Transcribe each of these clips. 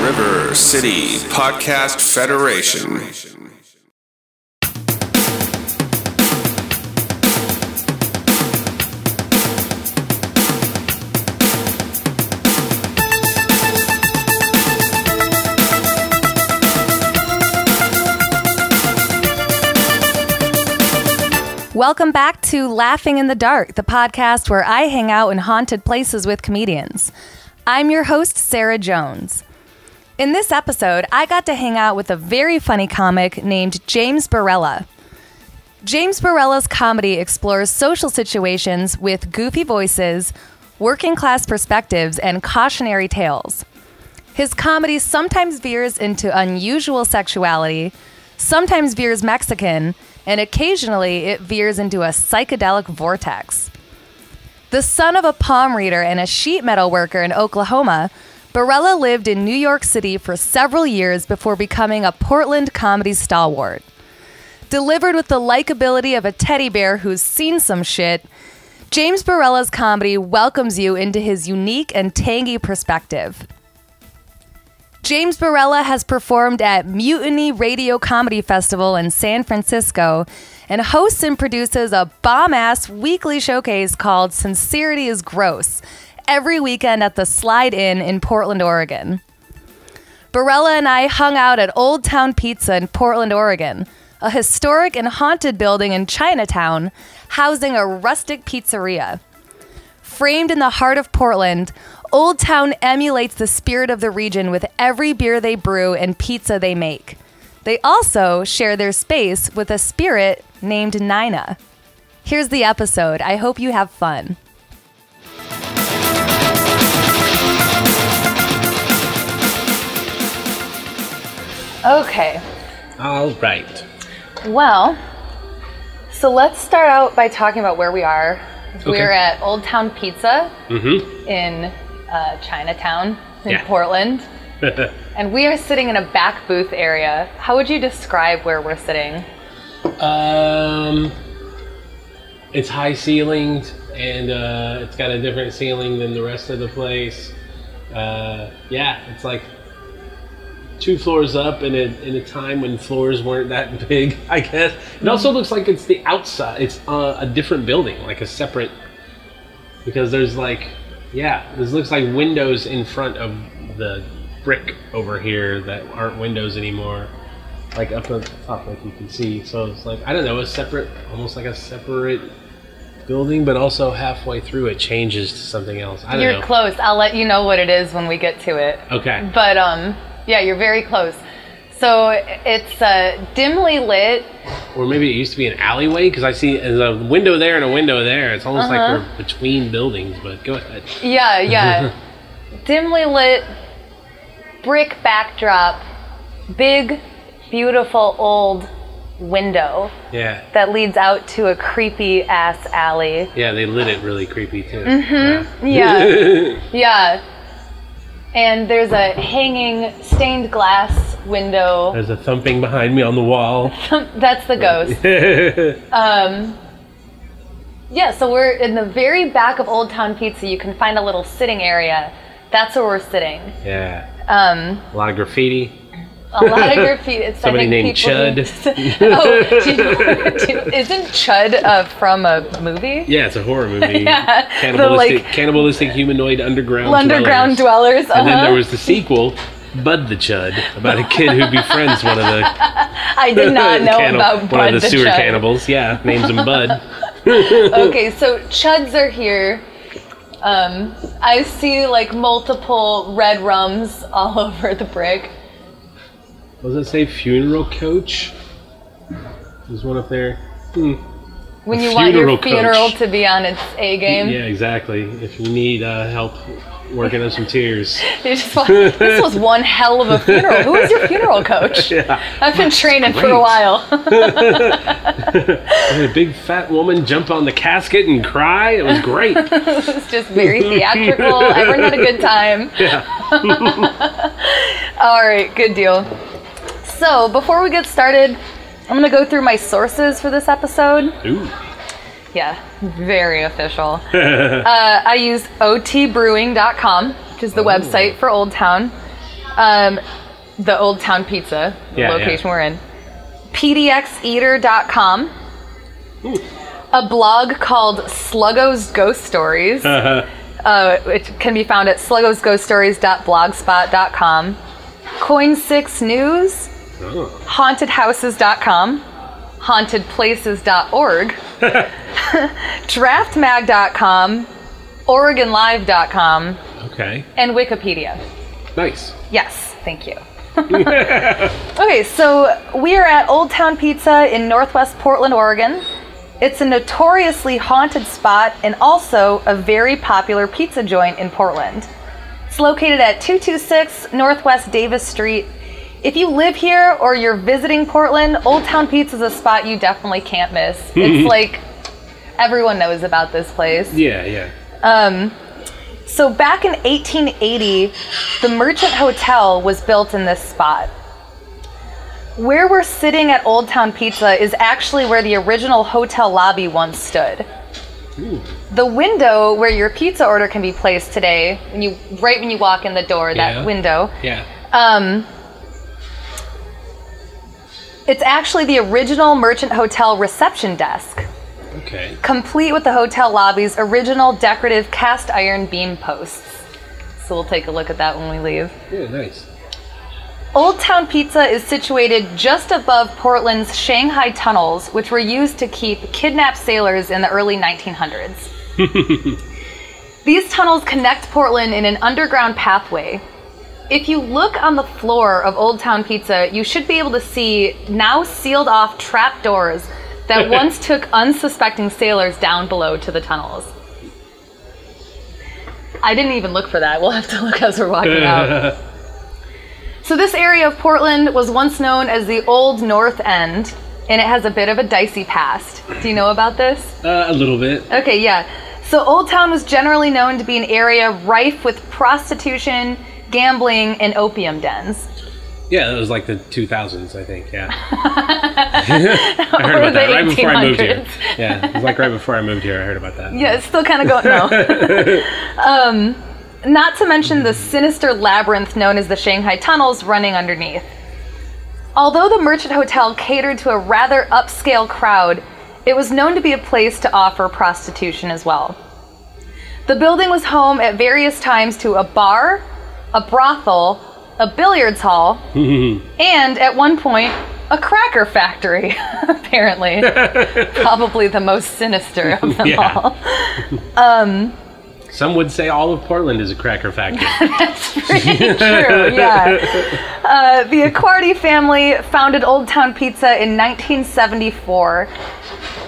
River City Podcast Federation. Welcome back to Laughing in the Dark, the podcast where I hang out in haunted places with comedians. I'm your host, Sara Jones. In this episode, I got to hang out with a very funny comic named James Barela. James Barela's comedy explores social situations with goofy voices, working class perspectives, and cautionary tales. His comedy sometimes veers into unusual sexuality, sometimes veers Mexican, and occasionally it veers into a psychedelic vortex. The son of a palm reader and a sheet metal worker in Oklahoma, Barela lived in New York City for several years before becoming a Portland comedy stalwart. Delivered with the likability of a teddy bear who's seen some shit, James Barela's comedy welcomes you into his unique and tangy perspective. James Barela has performed at Mutiny Radio Comedy Festival in San Francisco and hosts and produces a bomb ass weekly showcase called Sincerity is Gross every weekend at the Slide Inn in Portland, Oregon. Barela and I hung out at Old Town Pizza in Portland, Oregon, a historic and haunted building in Chinatown housing a rustic pizzeria. Framed in the heart of Portland, Old Town emulates the spirit of the region with every beer they brew and pizza they make. They also share their space with a spirit named Nina. Here's the episode. I hope you have fun. Okay, All right. well, so let's start out by talking about where we are. We're at Old Town Pizza Mm-hmm. in uh, Chinatown in Yeah. Portland. And we are sitting in a back booth area. How would you describe where we're sitting? Um, it's high ceilinged and uh, it's got a different ceiling than the rest of the place. Uh, yeah, it's like two floors up in a in a time when floors weren't that big. I guess it also looks like it's the outside. It's uh, a different building, like a separate. Because there's like, yeah, this looks like windows in front of the brick over here that aren't windows anymore. Like up on top, like you can see. So it's like I don't know, a separate, almost like a separate building, but also halfway through it changes to something else. I don't You're know. close. I'll let you know what it is when we get to it. Okay. But um, yeah, you're very close. So it's uh, dimly lit. Or maybe it used to be an alleyway because I see there's a window there and a window there. It's almost Uh-huh. like we're between buildings. But go ahead. Yeah, yeah. dimly lit, brick backdrop, big, beautiful old window Yeah. that leads out to a creepy ass alley. Yeah, they lit it really creepy too. Mm-hmm. Yeah. Yeah. Yeah. And there's a hanging stained glass window. There's a thumping behind me on the wall. That's the ghost. Um, yeah, so we're in the very back of Old Town Pizza. You can find a little sitting area. That's where we're sitting. yeah. Um, A lot of graffiti. A lot of graffiti. It's, Somebody named people Chud. oh, do you- do you- isn't Chud uh, from a movie? Yeah, it's a horror movie. Yeah, the, Cannibalistic, like- cannibalistic humanoid underground Underground dwellers. dwellers. And then uh-huh. there was the sequel, Bud the Chud, about a kid who befriends one of the I did not know about one of the, the sewer Chud. cannibals. Yeah, names him Bud. okay, so chuds are here. Um, I see like multiple red rums all over the brick. What does it say? Funeral coach. There's one up there. Hmm. When you want your funeral coach. to be on its A game, Yeah, exactly. If you need uh, help working up some tears. want, this was one hell of a funeral. Who is your funeral coach? Yeah. I've been training for a while. I had a big fat woman jump on the casket and cry. It was great. it's just very theatrical. Everyone had a good time. Yeah. All right, good deal. So before we get started, I'm gonna go through my sources for this episode. Ooh. Yeah, very official. uh, I use otbrewing.com. which is the website for Old Town. Um, the Old Town Pizza, the Yeah, location yeah. we're in. PDXeater.com. A blog called Sluggo's Ghost Stories, Uh-huh. uh, which can be found at sluggosghoststories.blogspot.com. KOIN 6 News, Oh. hauntedhouses.com, hauntedplaces.org, draftmag.com, oregonlive.com, Okay. and Wikipedia. Nice. Yes, thank you. okay, so we are at Old Town Pizza in Northwest Portland, Oregon. It's a notoriously haunted spot and also a very popular pizza joint in Portland. It's located at 226 Northwest Davis Street. If you live here or you're visiting Portland, Old Town Pizza is a spot you definitely can't miss. It's like everyone knows about this place. Yeah, yeah. Um, so back in 1880, the Merchant Hotel was built in this spot. Where we're sitting at Old Town Pizza is actually where the original hotel lobby once stood. Ooh. The window where your pizza order can be placed today, when you right when you walk in the door, that Yeah. window, Yeah. um, it's actually the original Merchant Hotel reception desk Okay. complete with the hotel lobby's original decorative cast iron beam posts. So we'll take a look at that when we leave. Yeah, nice. Old Town Pizza is situated just above Portland's Shanghai tunnels, which were used to keep kidnapped sailors in the early 1900s. These tunnels connect Portland in an underground pathway. If you look on the floor of Old Town Pizza, you should be able to see now sealed off trap doors that once took unsuspecting sailors down below to the tunnels. I didn't even look for that. We'll have to look as we're walking out. So this area of Portland was once known as the Old North End, and it has a bit of a dicey past. Do you know about this? Uh, a little bit. Okay, yeah. So Old Town was generally known to be an area rife with prostitution, gambling, and opium dens. Yeah, it was like the 2000s, I think. Yeah. I heard about that right before I moved here. Yeah, it was like right before I moved here. I heard about that. Yeah, it's still kind of going. No. um, not to mention the sinister labyrinth known as the Shanghai tunnels running underneath. Although the Merchant Hotel catered to a rather upscale crowd, it was known to be a place to offer prostitution as well. The building was home at various times to a bar, a brothel, a billiards hall, and at one point, a cracker factory, apparently. Probably the most sinister of them Yeah. all. Some would say all of Portland is a cracker factory. Pretty true, yeah. Uh, the Acquardi family founded Old Town Pizza in 1974.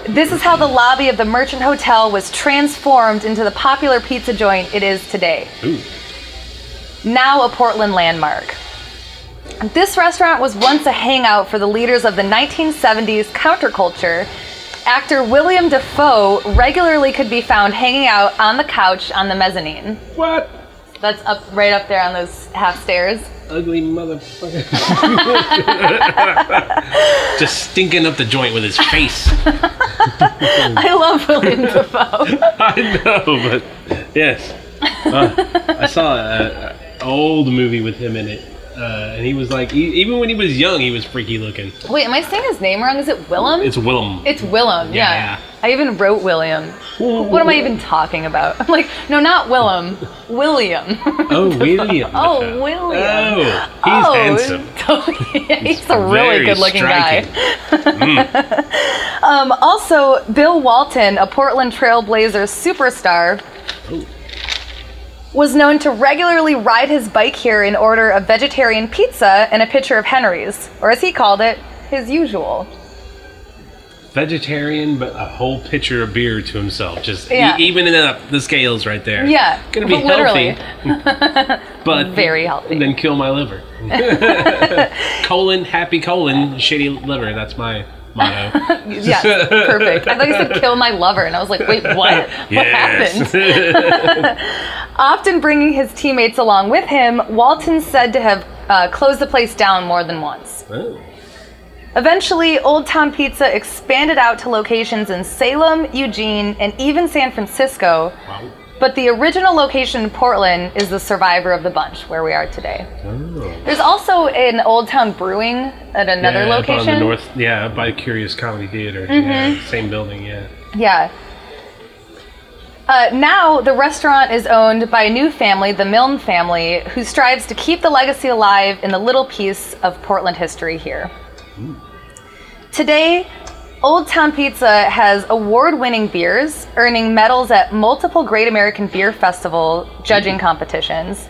This is how the lobby of the Merchant Hotel was transformed into the popular pizza joint it is today. Ooh. Now a Portland landmark. This restaurant was once a hangout for the leaders of the 1970s counterculture. Actor William Defoe regularly could be found hanging out on the couch on the mezzanine. What? That's up right up there on those half stairs. Ugly motherfucker. Just stinking up the joint with his face. I love William Defoe. I know, but yes. Uh, I saw an old movie with him in it. Uh, and he was like, he, even when he was young, he was freaky looking. Wait, am I saying his name wrong? Is it Willem? It's Willem. It's Willem, yeah. Yeah. I even wrote William. What am I even talking about? I'm like, no, not Willem. William. oh, William. oh, William. Oh, he's handsome. yeah, he's a really good looking guy. striking. Um, also, Bill Walton, a Portland Trailblazers superstar, Oh. Was known to regularly ride his bike here in order of vegetarian pizza and a pitcher of Henry's, or as he called it, his usual. Vegetarian, but a whole pitcher of beer to himself. Just e- Yeah. evening up the scales right there. Yeah, Gonna be literally. healthy. but Very healthy. Then kill my liver. colon, happy colon, shitty liver. That's my motto. Yes, perfect. I thought you said kill my lover, and I was like, wait, what? What happened? Often bringing his teammates along with him, Walton's said to have uh, closed the place down more than once. Oh. Eventually, Old Town Pizza expanded out to locations in Salem, Eugene, and even San Francisco, Wow. But the original location in Portland is the survivor of the bunch where we are today. There's also an Old Town Brewing at another yeah, location. on the north. Yeah, by Curious Comedy Theater. Mm-hmm. Yeah, same building. Yeah. Yeah. Uh, now, the restaurant is owned by a new family, the Milne family, who strives to keep the legacy alive in the little piece of Portland history here. Today, Old Town Pizza has award winning beers, earning medals at multiple Great American Beer Festival judging mm-hmm. competitions.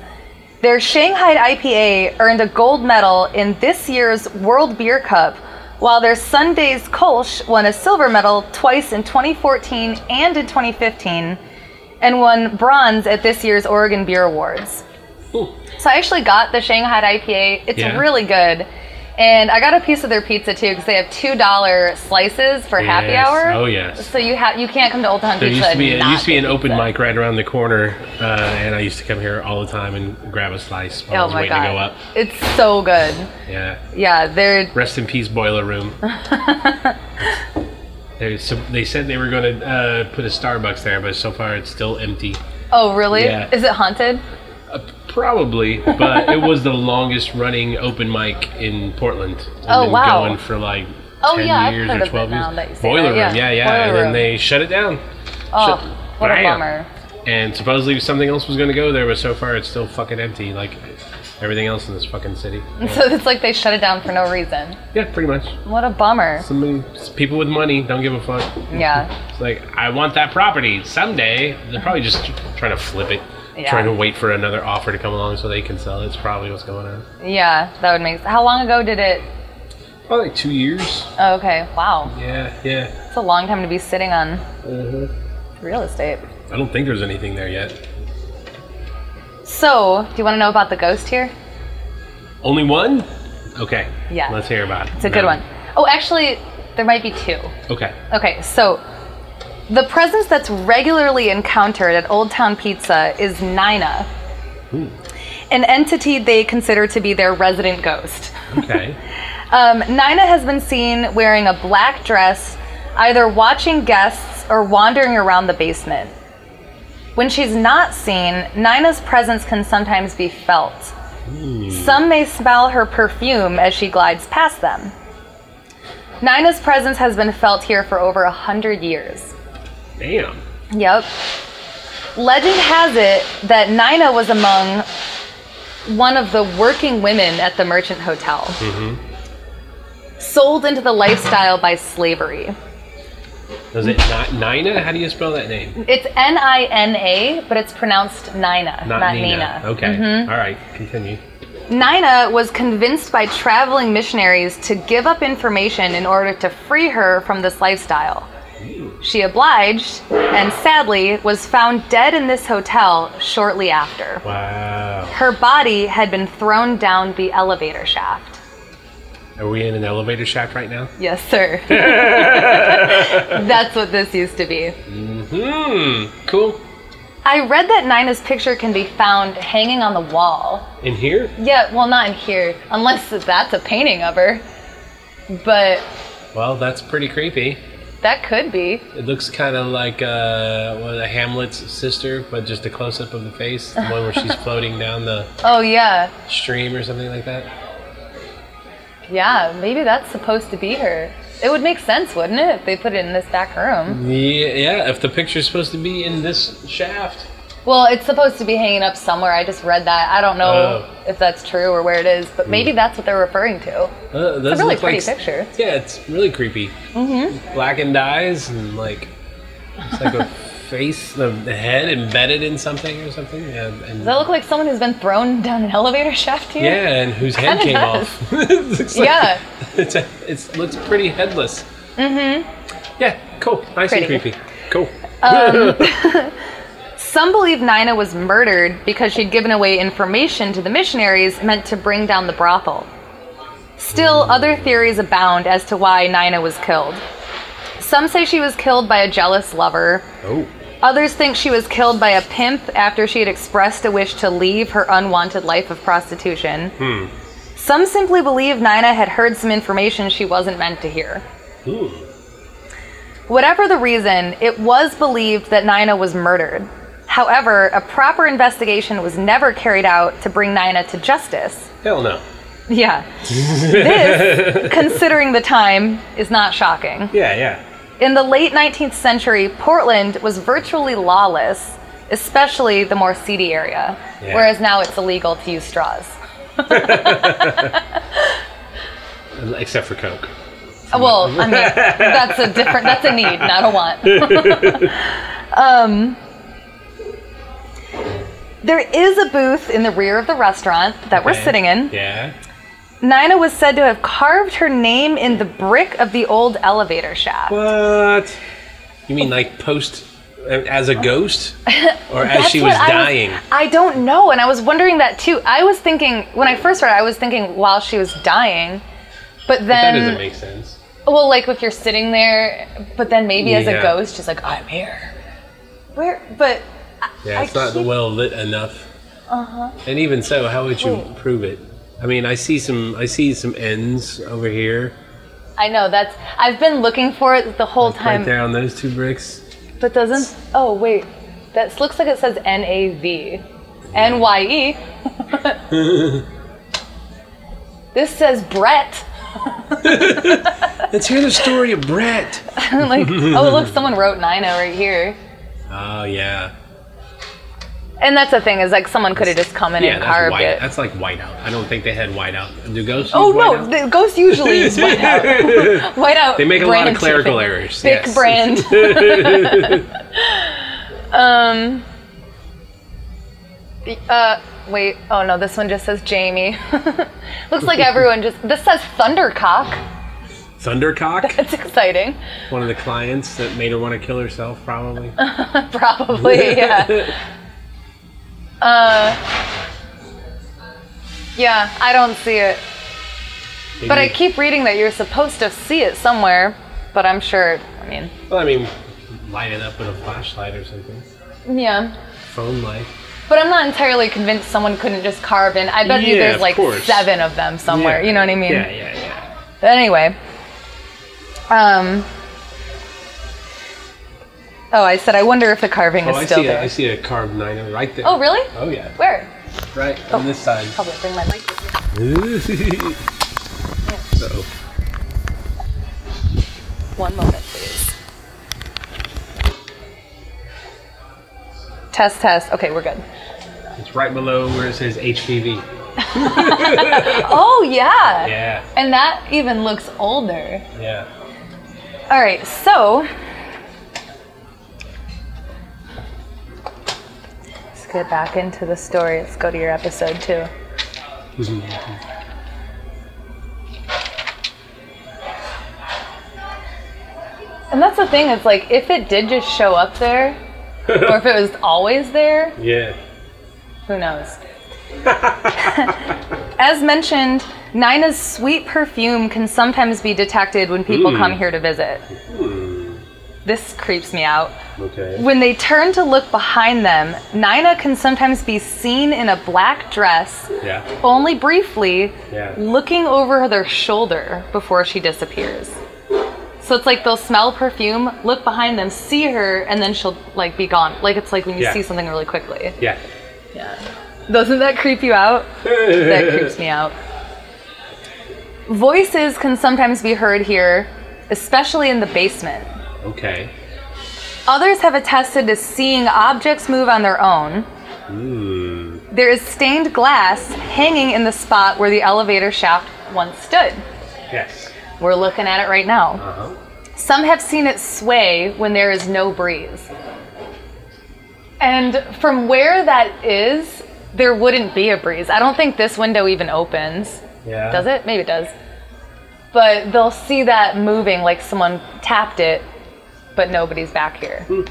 Their Shanghai IPA earned a gold medal in this year's World Beer Cup, while their Sunday's Kolsch won a silver medal twice in 2014 and in 2015, and won bronze at this year's Oregon Beer Awards. Ooh. So I actually got the Shanghai IPA. It's Yeah. really good. And I got a piece of their pizza too because they have two dollar slices for happy hour. Oh, yes. So you have you can't come to Old Town There Pizza. used to be and it not used to be an open pizza. mic right around the corner, uh, and I used to come here all the time and grab a slice while I Oh was my waiting god, to go up. it's so good. Yeah. Yeah, they're Rest in peace, boiler room. they said they were going to uh, put a Starbucks there, but so far it's still empty. oh really? Yeah. Is it haunted? Probably, but it was the longest running open mic in Portland. It's Oh, been wow. Going for like Oh, 10 yeah, years or 12 years. that you say Boiler that, room, yeah. yeah, and then room. they shut it down. Oh, Shut- what a Bam. bummer. And supposedly something else was going to go there, but so far it's still fucking empty, like everything else in this fucking city. So it's like they shut it down for no reason. Yeah, pretty much. What a bummer. Somebody, people with money don't give a fuck. Yeah. It's like, I want that property someday. They're probably just trying to flip it, Yeah. trying to wait for another offer to come along so they can sell. It's probably what's going on. Yeah, that would make. How long ago did it? Probably like two years. Oh, okay. Wow, Yeah, yeah. it's a long time to be sitting on Mm-hmm. real estate. I don't think there's anything there yet. So, do you want to know about the ghost here? Only one? Okay. Yeah. Let's hear about it. It's a good one. Oh, actually, there might be two. Okay. Okay, so the presence that's regularly encountered at Old Town Pizza is Nina, an entity they consider to be their resident ghost. Okay. Um, Nina has been seen wearing a black dress, either watching guests or wandering around the basement. When she's not seen, Nina's presence can sometimes be felt. Some may smell her perfume as she glides past them. Nina's presence has been felt here for over a hundred years. Damn. Yep. Legend has it that Nina was among one of the working women at the Merchant Hotel. mm-hmm. Sold into the lifestyle by slavery. Was it not Nina? How do you spell that name? It's N I N A, but it's pronounced Nina, Not, not, Nina. Nina. Okay. Mhm. All right. Continue. Nina was convinced by traveling missionaries to give up information in order to free her from this lifestyle. She obliged and sadly was found dead in this hotel shortly after. Wow. Her body had been thrown down the elevator shaft. Are we in an elevator shaft right now? Yes, sir. That's what this used to be. Hmm. Cool. I read that Nina's picture can be found hanging on the wall. In here? Yeah, well, not in here, unless that's a painting of her. But Well, that's pretty creepy. That could be. It looks kind of like uh, one of Hamlet's sister, but just a close up of the face. The one where she's floating down the Oh, yeah. stream or something like that. Yeah, maybe that's supposed to be her. It would make sense, wouldn't it, if they put it in this back room? Yeah, yeah. If the picture's supposed to be in this shaft, Well, it's supposed to be hanging up somewhere. I just read that. I don't know Oh. if that's true or where it is, but maybe that's what they're referring to. uh, a really look like pretty picture. Yeah, it's really creepy. Mm-hmm. Blackened eyes and like it's like a face, the, the head embedded in something or something. Yeah, and Does that look like someone who's been thrown down an elevator shaft here? yeah, and whose head Kinda came does. off. It like- Yeah. it's a, it looks pretty headless. Mm-hmm. Yeah, cool. Nice and creepy. Cool. Some believe Nina was murdered because she'd given away information to the missionaries meant to bring down the brothel. Still, other theories abound as to why Nina was killed. Some say she was killed by a jealous lover. Oh. Others think she was killed by a pimp after she had expressed a wish to leave her unwanted life of prostitution. Hmm. Some simply believe Nina had heard some information she wasn't meant to hear. Ooh. Whatever the reason, it was believed that Nina was murdered. However, a proper investigation was never carried out to bring Nina to justice. Hell no. Yeah. this, considering the time, is not shocking. Yeah, yeah. In the late 19th century, Portland was virtually lawless, especially the more seedy area, Yeah. whereas now it's illegal to use straws. Except for Coke. Well, I mean, that's a different, that's a need, not a want. um, there is a booth in the rear of the restaurant that we're Okay. sitting in. Yeah. Nina was said to have carved her name in the brick of the old elevator shaft. What? You mean like post uh, as a ghost, or as she what was I dying? I don't know, and I was wondering that too. I was thinking when I first read it, I was thinking while she was dying, but then that doesn't make sense. well, like if you're sitting there, but then maybe as a Yeah. ghost, she's like, "I'm here." Where? But Yeah, I it's not keep- well lit enough. Uh huh. And even so, how would you Wait. prove it? I mean, I see some, I see some ends over here, I know that's. I've been looking for it the whole time, right there on those two bricks. but doesn't. Oh wait, that looks like it says N A V, N Y E. This says Brett. Let's hear the story of Brett. like, oh look, someone wrote Nina right here. Oh yeah, And that's the thing is like someone could have just come in yeah. and That's carved white. it. That's like whiteout. I don't think they had whiteout. Do ghosts? oh no, the ghosts usually use whiteout. whiteout. They make a lot of clerical shipping. errors. Thick yes. brand. um. Uh, wait. Oh no, this one just says Jamie. Looks like everyone just. This says Thundercock. Thundercock, That's exciting. one of the clients that made her want to kill herself, probably. Probably, yeah. Uh. Yeah, I don't see it. But I keep reading that you're supposed to see it somewhere. But I'm sure. I mean, Well, I mean, light it up with a flashlight or something. yeah. Phone light. But I'm not entirely convinced someone couldn't just carve in. I bet you there's like course. seven of them somewhere. Yeah. You know what I mean? Yeah, yeah, yeah. But anyway. Um. Oh, I said I wonder if the carving Oh, is I still see. A, there. I see a carved niner right there. Oh, really? Oh yeah. Where? Right on oh, this side. Probably bring my mic so, One moment, please. Test, test. Okay, we're good. it's right below where it says HPV. Oh, yeah. Yeah, And that even looks older. yeah. All right, so. Get back into the story. Let's go to your episode two. And that's the thing, it's like if it did just show up there, or if it was always there, yeah. who knows? As mentioned, Nina's sweet perfume can sometimes be detected when people Mm. come here to visit. This creeps me out. Okay. When they turn to look behind them, Nina can sometimes be seen in a black dress, Yeah. only briefly, Yeah. looking over their shoulder before she disappears. So it's like they'll smell perfume, look behind them, see her, and then she'll like be gone. Like it's like when you Yeah. see something really quickly. Yeah. Yeah. Doesn't that creep you out? that creeps me out. Voices can sometimes be heard here, especially in the basement. Okay. Others have attested to seeing objects move on their own. Hmm. There is stained glass hanging in the spot where the elevator shaft once stood. Yes. We're looking at it right now. Uh huh. Some have seen it sway when there is no breeze. And from where that is, there wouldn't be a breeze. I don't think this window even opens. Yeah. Does it? Maybe it does. But they'll see that moving like someone tapped it, but nobody's back here. Ooh.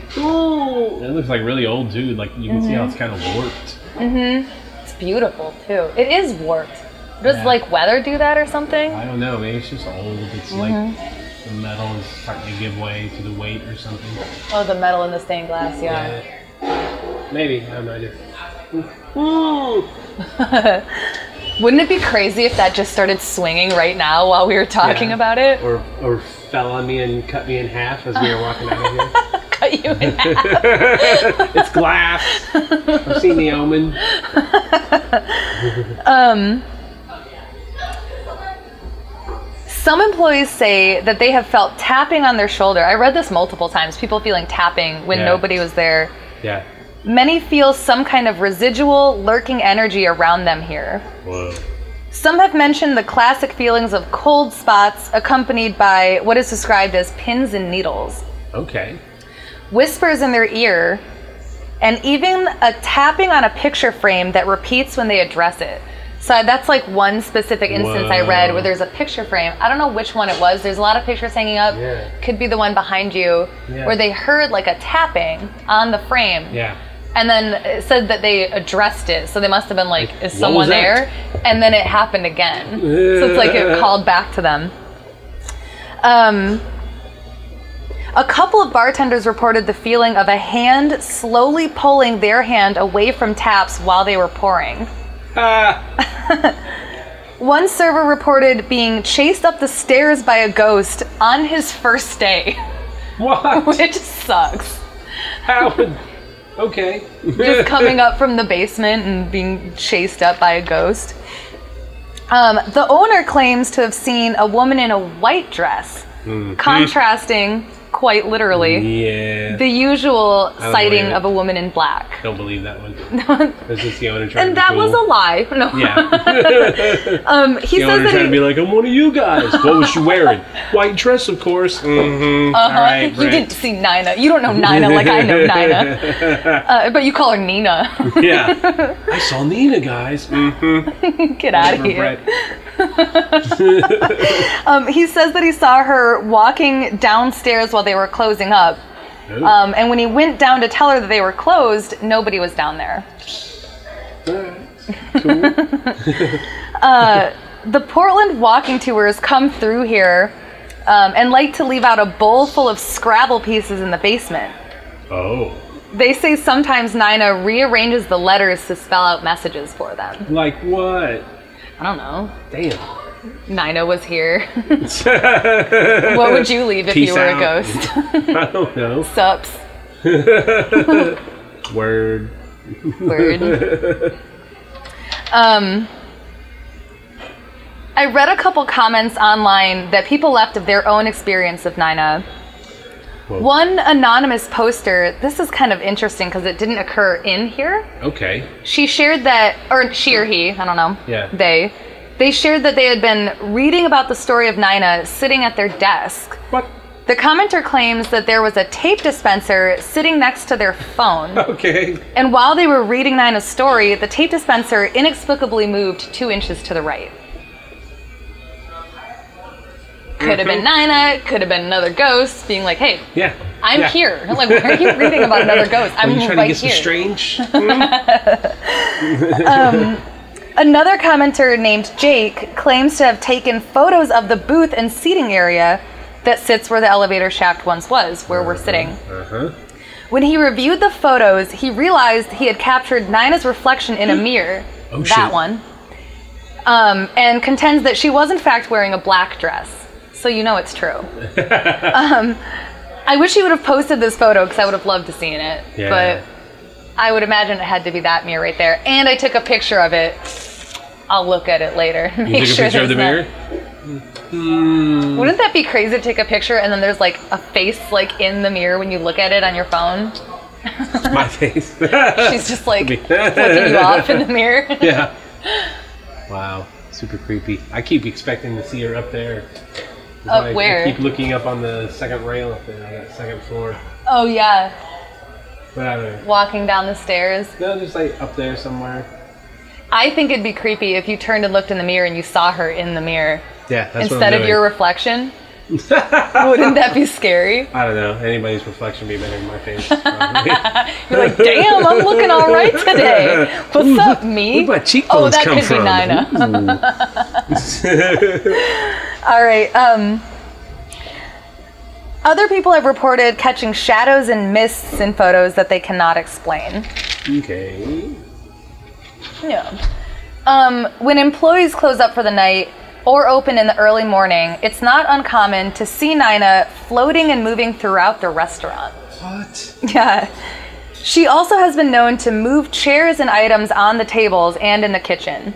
It looks like really old dude. Like you can see how it's kind of warped. Mhm. It's beautiful too. It is warped. Does Yeah. like weather do that or something? I don't know. Maybe it's just old. It's like the metal is starting to give way to the weight or something. Oh, the metal in the stained glass, yeah. Maybe. I have no idea. Wouldn't it be crazy if that just started swinging right now while we were talking Yeah. about it? Or or fell on me and cut me in half as we were walking out of here. Cut you in half. It's glass. I've seen the omen. Um, some employees say that they have felt tapping on their shoulder. I read this multiple times. People feeling tapping when Yeah. nobody was there. Yeah. Many feel some kind of residual, lurking energy around them here. Whoa. Some have mentioned the classic feelings of cold spots accompanied by what is described as pins and needles, Okay. whispers in their ear, and even a tapping on a picture frame that repeats when they address it. So that's like one specific instance I read where there's a picture frame. I don't know which one it was. There's a lot of pictures hanging up. Yeah. Could be the one behind you Yeah. where they heard like a tapping on the frame. Yeah. And then it said that they addressed it, so they must have been like, "Is what someone that? there?" And then it happened again. so it's like it called back to them. Um, a couple of bartenders reported the feeling of a hand slowly pulling their hand away from taps while they were pouring. Ah. One server reported being chased up the stairs by a ghost on his first day, What? which sucks. How? would- Okay. just coming up from the basement and being chased up by a ghost. Um, the owner claims to have seen a woman in a white dress, contrasting quite literally Yeah. the usual sighting of a woman in black. Don't believe that one. Is this the owner trying And to be that was a lie. No. Yeah. Um, he the says owner that trying he, to be like, I'm one of you guys. What was she wearing? White dress, of course. Mm-hmm. All right, you Brent. didn't see Nina. You don't know Nina like I know Nina. Uh, but you call her Nina. Yeah. I saw Nina, guys. Mm-hmm. Get out of here. Um, he says that he saw her walking downstairs while they were closing up. Um, and when he went down to tell her that they were closed, nobody was down there. Uh, the Portland walking tours come through here um, and like to leave out a bowl full of Scrabble pieces in the basement. Oh. They say sometimes Nina rearranges the letters to spell out messages for them. Like what? I don't know. Damn. Nina was here. what would you leave if Peace you were out. a ghost? I don't know. Sups. Word. Word. um, I read a couple comments online that people left of their own experience of Nina. Whoa. One anonymous poster, this is kind of interesting because it didn't occur in here. Okay. She shared that, or she or he, I don't know. Yeah. They. They shared that they had been reading about the story of Nina sitting at their desk. What? The commenter claims that there was a tape dispenser sitting next to their phone. Okay. And while they were reading Nina's story, the tape dispenser inexplicably moved two inches to the right. Could have been mm-hmm. Nina, could have been another ghost being like, hey, Yeah. I'm Yeah. here. Like, why are you reading about another ghost? I'm you trying right to get some here. strange? Um, Another commenter named Jake claims to have taken photos of the booth and seating area that sits where the elevator shaft once was, where we're sitting. Uh-huh. When he reviewed the photos, he realized he had captured Nina's reflection in a mirror. Oh, that shit. one. Um, and contends that she was in fact wearing a black dress. So you know it's true. um, I wish he would have posted this photo because I would have loved to seen it. Yeah. But I would imagine it had to be that mirror right there. And I took a picture of it. I'll look at it later. You Make sure picture of the there's mirror? not- Wouldn't that be crazy to take a picture and then there's like a face like in the mirror when you look at it on your phone? My face. She's just like Me. flicking you off in the mirror. yeah. Wow. Super creepy. I keep expecting to see her up there. Up like, where? I keep looking up on the second rail up there, on that second floor. Oh yeah, But I don't know. walking down the stairs. No, just like up there somewhere. I think it'd be creepy if you turned and looked in the mirror and you saw her in the mirror Yeah, that's what I'm instead of your reflection. Wouldn't that be scary? I don't know. Anybody's reflection would be better than my face. You're like, damn, I'm looking all right today. What's up, me? Where'd my cheekbones oh, that come could from? be Nina. all right. Um, other people have reported catching shadows and mists in photos that they cannot explain. okay. Yeah. Um, when employees close up for the night or open in the early morning, it's not uncommon to see Nina floating and moving throughout the restaurant. What? Yeah. She also has been known to move chairs and items on the tables and in the kitchen.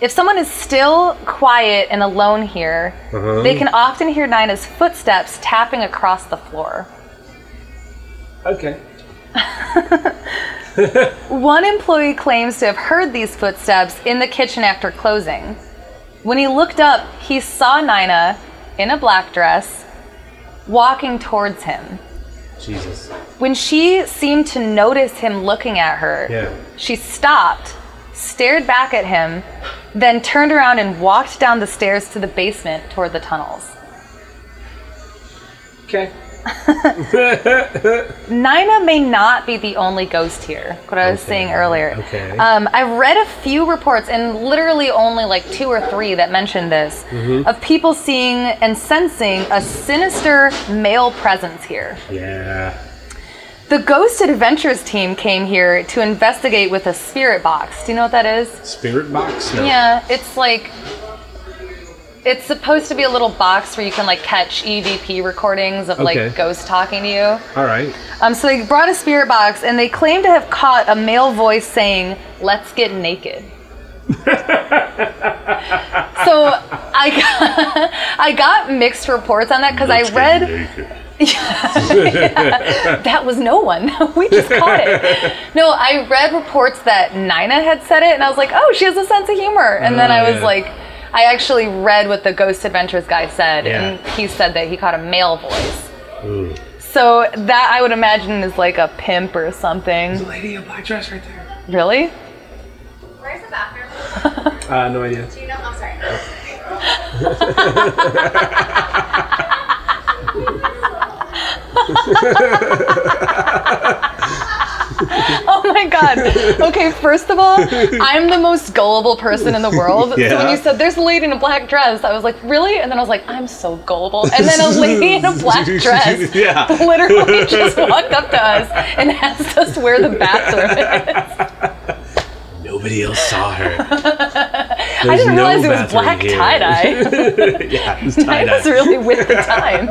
If someone is still quiet and alone here, Uh-huh. they can often hear Nina's footsteps tapping across the floor. Okay. One employee claims to have heard these footsteps in the kitchen after closing. When he looked up, he saw Nina in a black dress walking towards him. Jesus. When she seemed to notice him looking at her, Yeah. she stopped, stared back at him, then turned around and walked down the stairs to the basement toward the tunnels. Okay. Nina may not be the only ghost here, what I was Okay, saying earlier. okay. Um, I've read a few reports, and literally only like two or three that mention this, Mm-hmm. of people seeing and sensing a sinister male presence here. Yeah. The Ghost Adventures team came here to investigate with a spirit box. Do you know what that is? Spirit box? No. Yeah, it's like it's supposed to be a little box where you can like catch EVP recordings of Okay. like ghosts talking to you. All right. Um, so they brought a spirit box and they claim to have caught a male voice saying, "Let's get naked." so I got, I got mixed reports on that because I read yeah, that was no one. we just caught it. No, I read reports that Nina had said it, and I was like, oh, she has a sense of humor. And then Oh, I was yeah. like, I actually read what the Ghost Adventures guy said, Yeah. and he said that he caught a male voice. Ooh. So that I would imagine is like a pimp or something. A Lady in a black dress right there. Really? Where's the bathroom? Uh, no idea. Do you know? I'm sorry. Oh my god. Okay, first of all, I'm the most gullible person in the world. So when you said there's a lady in a black dress, I was like, really? And then I was like, I'm so gullible. And then a lady in a black dress Yeah. literally just walked up to us and asked us where the bathroom is. Nobody else saw her. I didn't realize it was black tie dye. yeah, it was tie-dye. was really with the times.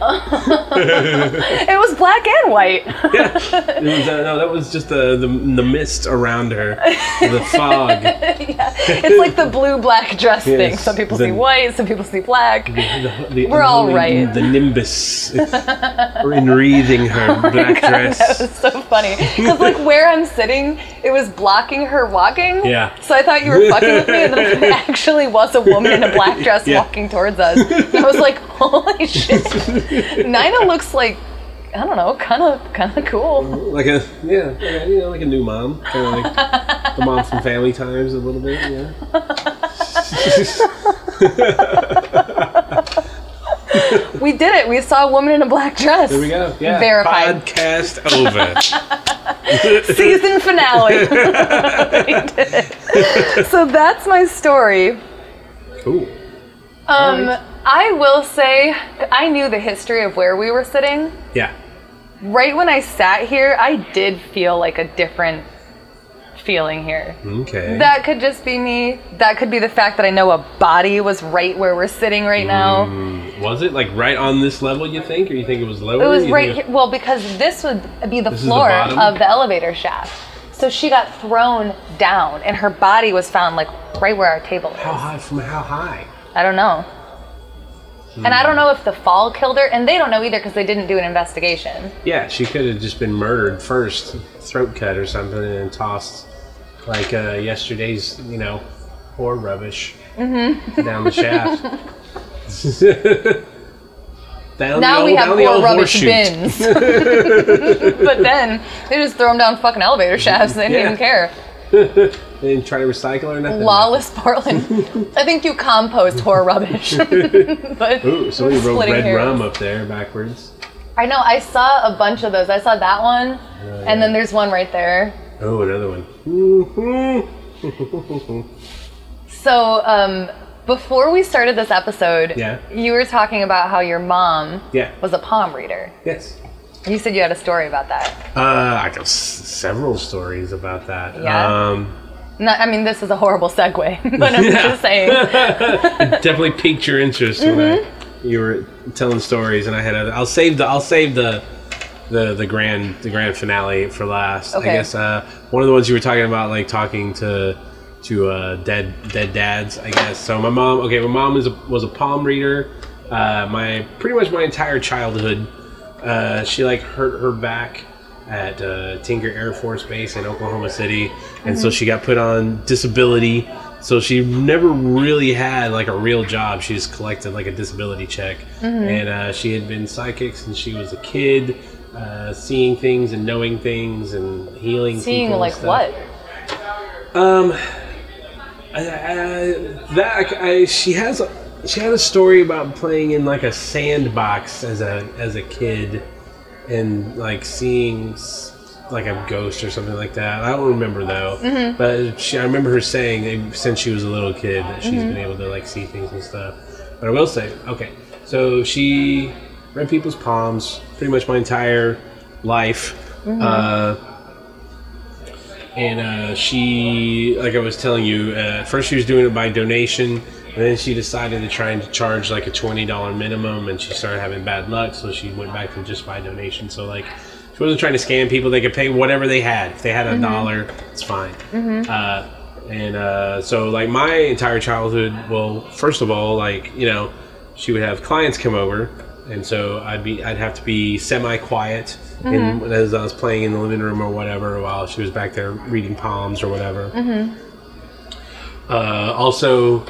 it was black and white. It was, uh, no, that was just the, the the mist around her, the fog. yeah, It's like the blue black dress thing. Some people the- see white, some people see black. The, We're all right. The nimbus enwreathing her black That dress. That was so funny. Because like where I'm sitting, it was blocking her walking. Yeah. So I thought you were fucking and actually was a woman in a black dress Yeah. walking towards us. And I was like, holy shit. Nina looks like I don't know, kind of kind of cool. Like a yeah, like a, you know, like a new mom, kind of like the mom from Family Ties a little bit. Yeah. We did it. We saw a woman in a black dress. There we go. Yeah. Verified. Podcast over. Season finale. we did it. So that's my story. Cool. Um, Alright. I will say I knew the history of where we were sitting. Yeah. Right when I sat here, I did feel like a different feeling here. Okay. That could just be me. That could be the fact that I know a body was right where we're sitting right now. Mm. was it like right on this level? You think, or you think it was lower? It was You right think here. Well, because this would be the This is the floor of the elevator shaft. So she got thrown down, and her body was found like right where our table is. How high from how high? I don't know. And I don't hmm. know if the fall killed her, and they don't know either because they didn't do an investigation. Yeah, she could have just been murdered first, throat cut or something, and tossed like uh, yesterday's, you know, whore rubbish Mm-hmm. down the shaft. down Now the we old, have down poor rubbish horseshoe. bins. but then they just throw them down fucking elevator shafts. They didn't Yeah. even care. They didn't try to recycle or nothing. Lawless Portland. I think you compost horror rubbish. but Ooh, somebody wrote red hairs. rum up there backwards. I know. I saw a bunch of those. I saw that one, and then there's one right there. Oh, another one. Mhm. So um, before we started this episode, Yeah. you were talking about how your mom Yeah. was a palm reader. Yes. You said you had a story about that. Uh, I got s- several stories about that. Yeah? Um, Not, I mean, this is a horrible segue, but I'm Yeah. just saying. definitely piqued your interest Mm-hmm. I you were telling stories, and I had. Other, I'll save the. I'll save the. The, the grand the grand finale for last. Okay. I guess uh, one of the ones you were talking about, like talking to to uh, dead dead dads. I guess so. My mom. Okay, my mom was a, was a palm reader. Uh, my pretty much my entire childhood. Uh, she like hurt her back at uh, Tinker Air Force Base in Oklahoma City, and so she got put on disability. So she never really had like a real job. She just collected like a disability check, and uh, she had been psychic since she was a kid, uh, seeing things and knowing things and healing. Seeing like what? Um, I, I, that I, she has a she had a story about playing in like a sandbox as a as a kid, and like seeing like a ghost or something like that. I don't remember though, but she, I remember her saying eh, since she was a little kid that she's been able to like see things and stuff. But I will say, okay, so she read people's palms pretty much my entire life. Uh, and uh, she, like I was telling you, uh, first she was doing it by donation, and then she decided to try and charge like a twenty dollar minimum, and she started having bad luck, so she went back to just by donation. So like, she wasn't trying to scam people; they could pay whatever they had. If they had a dollar, it's fine. Uh, and uh, so like my entire childhood, well, first of all, like you know, she would have clients come over, and so I'd be I'd have to be semi quiet and as I was playing in the living room or whatever while she was back there reading palms or whatever. Uh, also,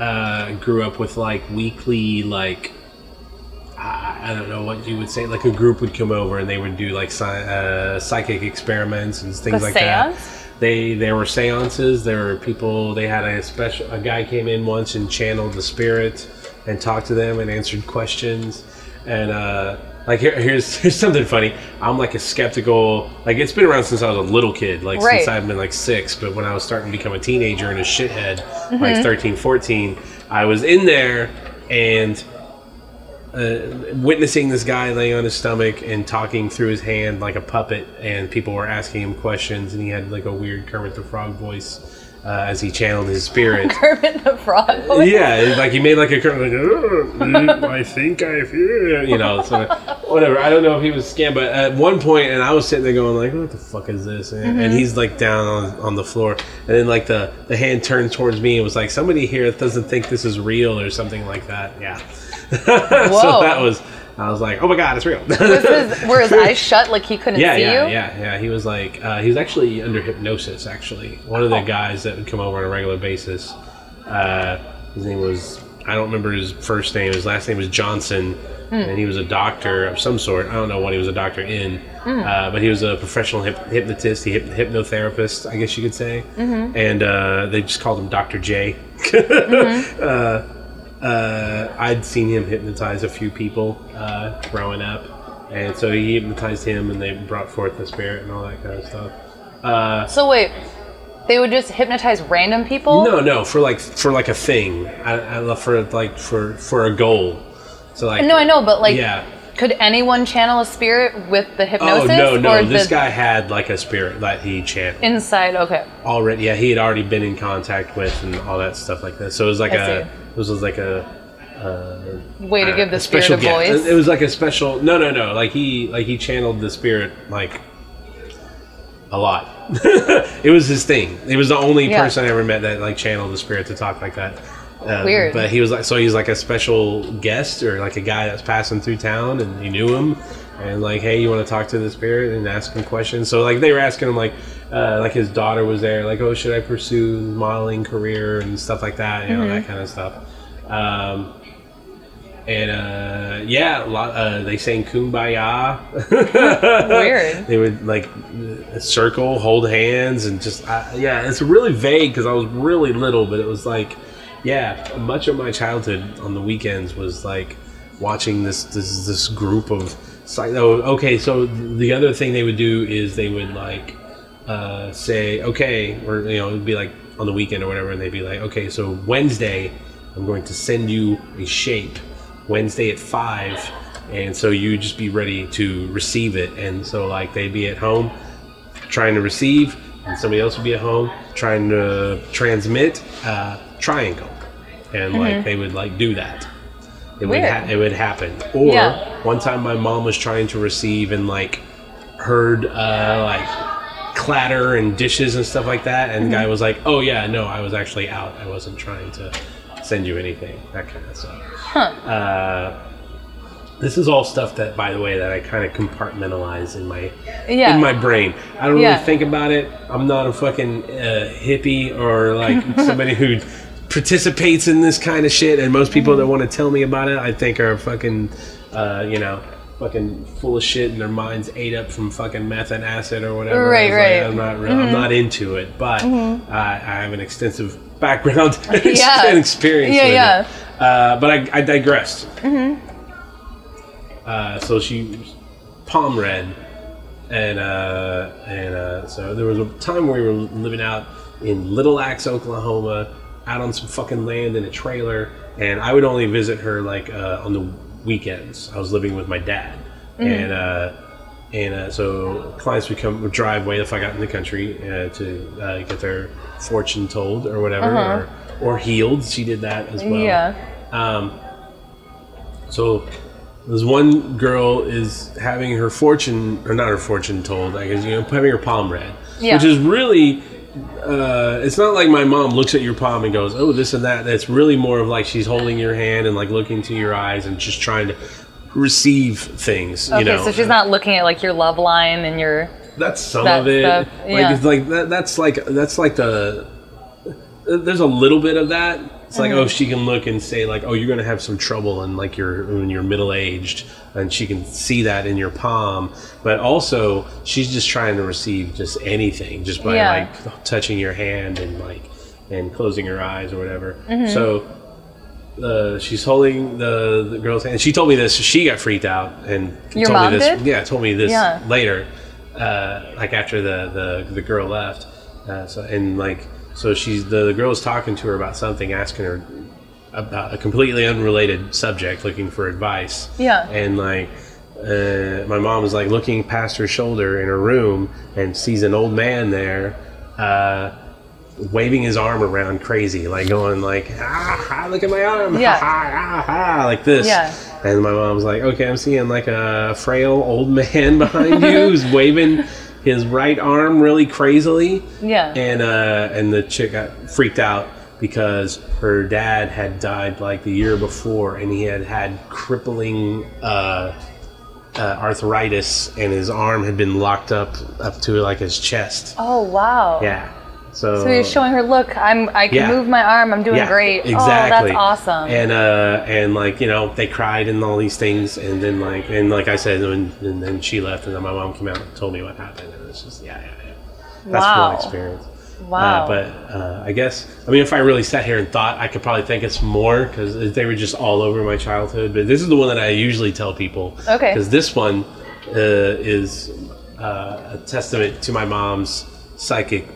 uh, grew up with like weekly like I, I don't know what you would say like a group would come over and they would do like sci- uh, psychic experiments and things A like seance? that. They there were seances. There were people. They had a special. A guy came in once and channeled the spirit and talked to them and answered questions. And uh, like here, here's here's something funny. I'm like a skeptical. Like it's been around since I was a little kid. Like Right. since I've been like six. But when I was starting to become a teenager and a shithead, like 13, 14, I was in there and uh, witnessing this guy laying on his stomach and talking through his hand like a puppet, and people were asking him questions, and he had like a weird Kermit the Frog voice uh, as he channeled his spirit. Kermit the Frog. voice? yeah, like he made like a Kermit, like, "Oh, I think I feel, you know, so whatever. I don't know if he was scammed, but at one point, and I was sitting there going like, what the fuck is this? And, and he's like down on, on the floor, and then like the the hand turned towards me and was like, somebody here doesn't think this is real or something like that. Yeah. so that was, I was like, oh my god, it's real. His, were his eyes shut like he couldn't yeah, see yeah, you? yeah, yeah. He was like, uh, he was actually under hypnosis. Actually, one of the Oh. guys that would come over on a regular basis. Uh, his name was, I don't remember his first name. His last name was Johnson, Hmm. and he was a doctor of some sort. I don't know what he was a doctor in, Hmm. uh, but he was a professional hyp- hypnotist, he hyp- hypnotherapist, I guess you could say. Mm-hmm. And uh, they just called him Doctor J. Mm-hmm. Uh, I'd seen him hypnotize a few people uh, growing up, and so he hypnotized him, and they brought forth the spirit and all that kind of stuff. Uh, So wait, they would just hypnotize random people? no, no, for like for like a thing, I, I love for like for for a goal. So like No, I know, but like, yeah. Could anyone channel a spirit with the hypnosis? Oh no, no! This the guy had like a spirit that he channeled inside? Okay, already. Yeah, he had already been in contact with and all that stuff like that. So it was like I a see. this was like a uh, way to give the a spirit special a voice. It was like a special. No, no, no. Like he, like he channeled the spirit like a lot. it was his thing. He was the only Yeah. person I ever met that like channeled the spirit to talk like that. Um, Weird. But he was like, so he's like a special guest or like a guy that's passing through town, and he knew him, and like, hey, you want to talk to the spirit and ask him questions. So like they were asking him like, uh, like his daughter was there, like, oh, should I pursue modeling career and stuff like that, you know, Mm-hmm. that kind of stuff. Um, and uh, yeah, a lot, uh, they sang "Kumbaya." Weird. They would like circle, hold hands, and just uh, yeah. It's really vague because I was really little, but it was like yeah. Much of my childhood on the weekends was like watching this this this group of. Oh, okay. So the other thing they would do is they would like uh, say, okay, or you know, it'd be like on the weekend or whatever, and they'd be like, okay, so Wednesday, I'm going to send you a shape Wednesday at five, and so you just be ready to receive it. And so like they'd be at home trying to receive, and somebody else would be at home trying to transmit uh, triangle, and like they would like do that. it would ha- it would happen. Or Yeah. one time my mom was trying to receive and like heard uh, like clatter and dishes and stuff like that, and Mm-hmm. guy was like, "Oh yeah, no, I was actually out. I wasn't trying to send you anything." That kind of stuff. Uh, this is all stuff that, by the way, that I kind of compartmentalize in my Yeah. in my brain. I don't Yeah. really think about it. I'm not a fucking uh, hippie or like somebody who participates in this kind of shit. And most people Mm-hmm. that want to tell me about it, I think are fucking, uh, you know, fucking full of shit and their minds ate up from fucking meth and acid or whatever. Right, It's right. Mm-hmm. I'm not. Re- I'm not into it, but uh, I have an extensive background Yeah. and experience. Yeah, with yeah. It. Uh, but I, I digressed. Uh, so she palm read, and uh, and uh, so there was a time where we were living out in Little Axe, Oklahoma, out on some fucking land in a trailer, and I would only visit her like uh, on the weekends. I was living with my dad, and uh, and uh, so clients would come would drive way the fuck out in the country uh, to uh, get their fortune told or whatever, or, or healed. She did that as well. Yeah. Um, so this one girl is having her fortune, or not her fortune told, I guess, you know, having her palm read. Yeah. Which is really, uh, it's not like my mom looks at your palm and goes, oh, this and that. That's really more of like she's holding your hand and like looking to your eyes and just trying to receive things, Okay, you know. so she's not looking at like your love line and your. That's some that of it. stuff, Like yeah. it's like that, that's like that's like the there's a little bit of that. It's like oh she can look and say like oh you're gonna have some trouble and like you're when you're middle aged and she can see that in your palm. But also she's just trying to receive just anything just by Yeah. like touching your hand and like and closing her eyes or whatever. Mm-hmm. So uh, she's holding the, the girl's hand. She told me this. She got freaked out and Your told mom me this. did? Yeah, told me this Yeah. later, uh, like after the, the, the girl left. Uh, so and like so she's the, the girl's talking to her about something, asking her about a completely unrelated subject, looking for advice. Yeah. And like uh, my mom was like looking past her shoulder in her room and sees an old man there. Uh, waving his arm around crazy, like going like, ah, ah, look at my arm, Yeah. ha, ha, ah, ah, like this. Yeah. And my mom was like, okay, I'm seeing like a frail old man behind you who's waving his right arm really crazily. Yeah. And uh, and the chick got freaked out because her dad had died like the year before, and he had had crippling. Uh, uh, arthritis and his arm had been locked up up to like his chest. Oh wow. Yeah. So, So you're showing her, look, I'm I can Yeah. move my arm. I'm doing yeah, great. Exactly. Oh, that's awesome. And uh, and like you know, they cried and all these things, and then like and like I said, and, and then she left, and then my mom came out and told me what happened, and it's just yeah, yeah, yeah. That's Wow. my experience. wow. Uh, but uh, I guess I mean, if I really sat here and thought, I could probably think it's more because they were just all over my childhood. But this is the one that I usually tell people. Okay. Because this one uh, is uh, a testament to my mom's psychic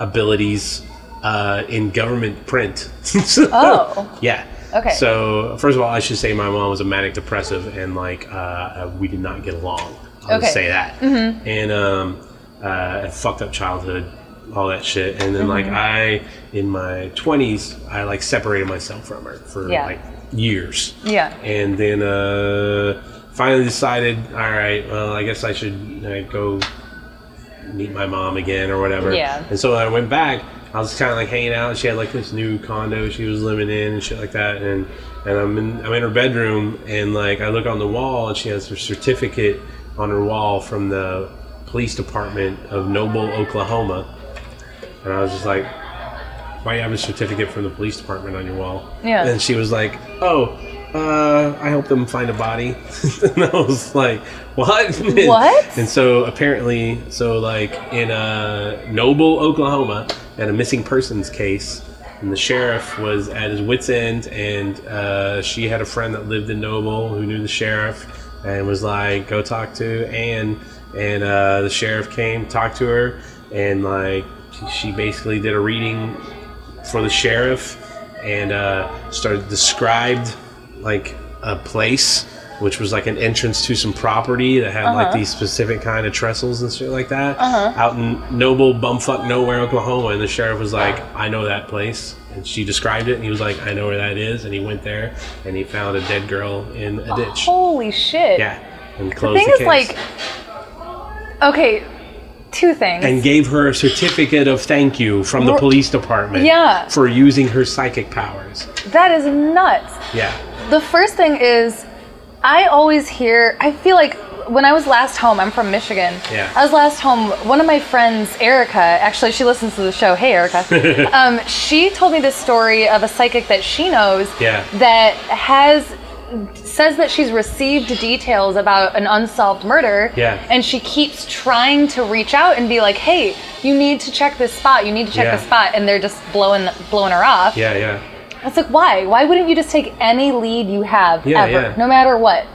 abilities uh, in government print. So- Oh. Yeah. Okay. So first of all, I should say my mom was a manic depressive, and like uh, we did not get along. I'll Okay. just say that. Mm-hmm. And um, uh, a fucked up childhood, all that shit. And then like Mm-hmm. I, in my twenties, I like separated myself from her for Yeah. like years. Yeah. And then uh, finally decided, all right, well, I guess I should uh, go meet my mom again or whatever. Yeah. And so I went back. I was kind of like hanging out. She had like this new condo she was living in and shit like that. And and I'm in I'm in her bedroom and like I look on the wall and she has her certificate on her wall from the police department of Noble, Oklahoma. And I was just like, why do you have a certificate from the police department on your wall? Yeah. And she was like, oh, uh, I helped them find a body. and I was like, what? What? and so apparently, so like in uh, Noble, Oklahoma, at a missing persons case, and the sheriff was at his wits' end, and uh, she had a friend that lived in Noble who knew the sheriff, and was like, "Go talk to Anne." And uh, the sheriff came, talked to her, and like she basically did a reading for the sheriff, and uh, started described like a place which was like an entrance to some property that had Uh-huh. like these specific kind of trestles and shit like that out in Noble, bumfuck nowhere, Oklahoma. And the sheriff was like, "I know that place." And she described it, and he was like, "I know where that is." And he went there, and he found a dead girl in a ditch. Holy shit. Yeah, and The thing the, is, like, okay, two things. and gave her a certificate of thank you from the police department Yeah. for using her psychic powers. that is nuts. Yeah. The first thing is, I always hear, I feel like when I was last home, I'm from Michigan. Yeah. I was last home, one of my friends, Erica, actually, she listens to the show. Hey, Erica. um, she told me this story of a psychic that she knows Yeah. that has says that she's received details about an unsolved murder Yeah. and she keeps trying to reach out and be like hey you need to check this spot you need to check Yeah. this spot and they're just blowing blowing her off Yeah, yeah. it's like why? Why wouldn't you just take any lead you have Yeah, ever, yeah. no matter what?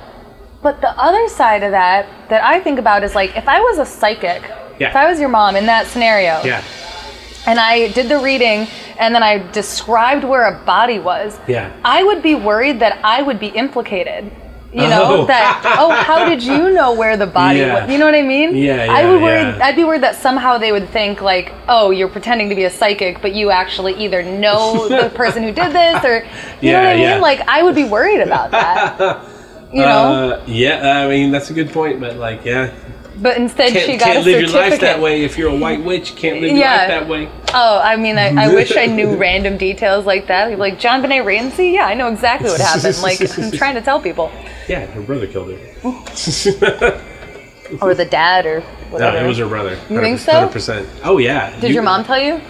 But the other side of that that I think about is like if I was a psychic, Yeah. if I was your mom in that scenario, Yeah. and I did the reading and then I described where a body was, Yeah. I would be worried that I would be implicated. You know Oh. that. Oh, how did you know where the body Yeah. was? You know what I mean? Yeah, yeah I would worry. yeah. I'd be worried that somehow they would think like, oh, you're pretending to be a psychic, but you actually either know the person who did this, or you know what I mean? Like, I would be worried about that. You know. Uh, yeah, I mean that's a good point, but like, yeah, but instead, can't, she got can't a live your life that way. If you're a white witch, you can't live your Yeah. life that way. Oh, I mean, I, I wish I knew random details like that. Like JonBenét Ramsey, yeah, I know exactly what happened. Like I'm trying to tell people, Yeah, her brother killed her. or the dad, or whatever. no, it was her brother. You think so? Hundred percent. Oh yeah. Did You- your mom tell you?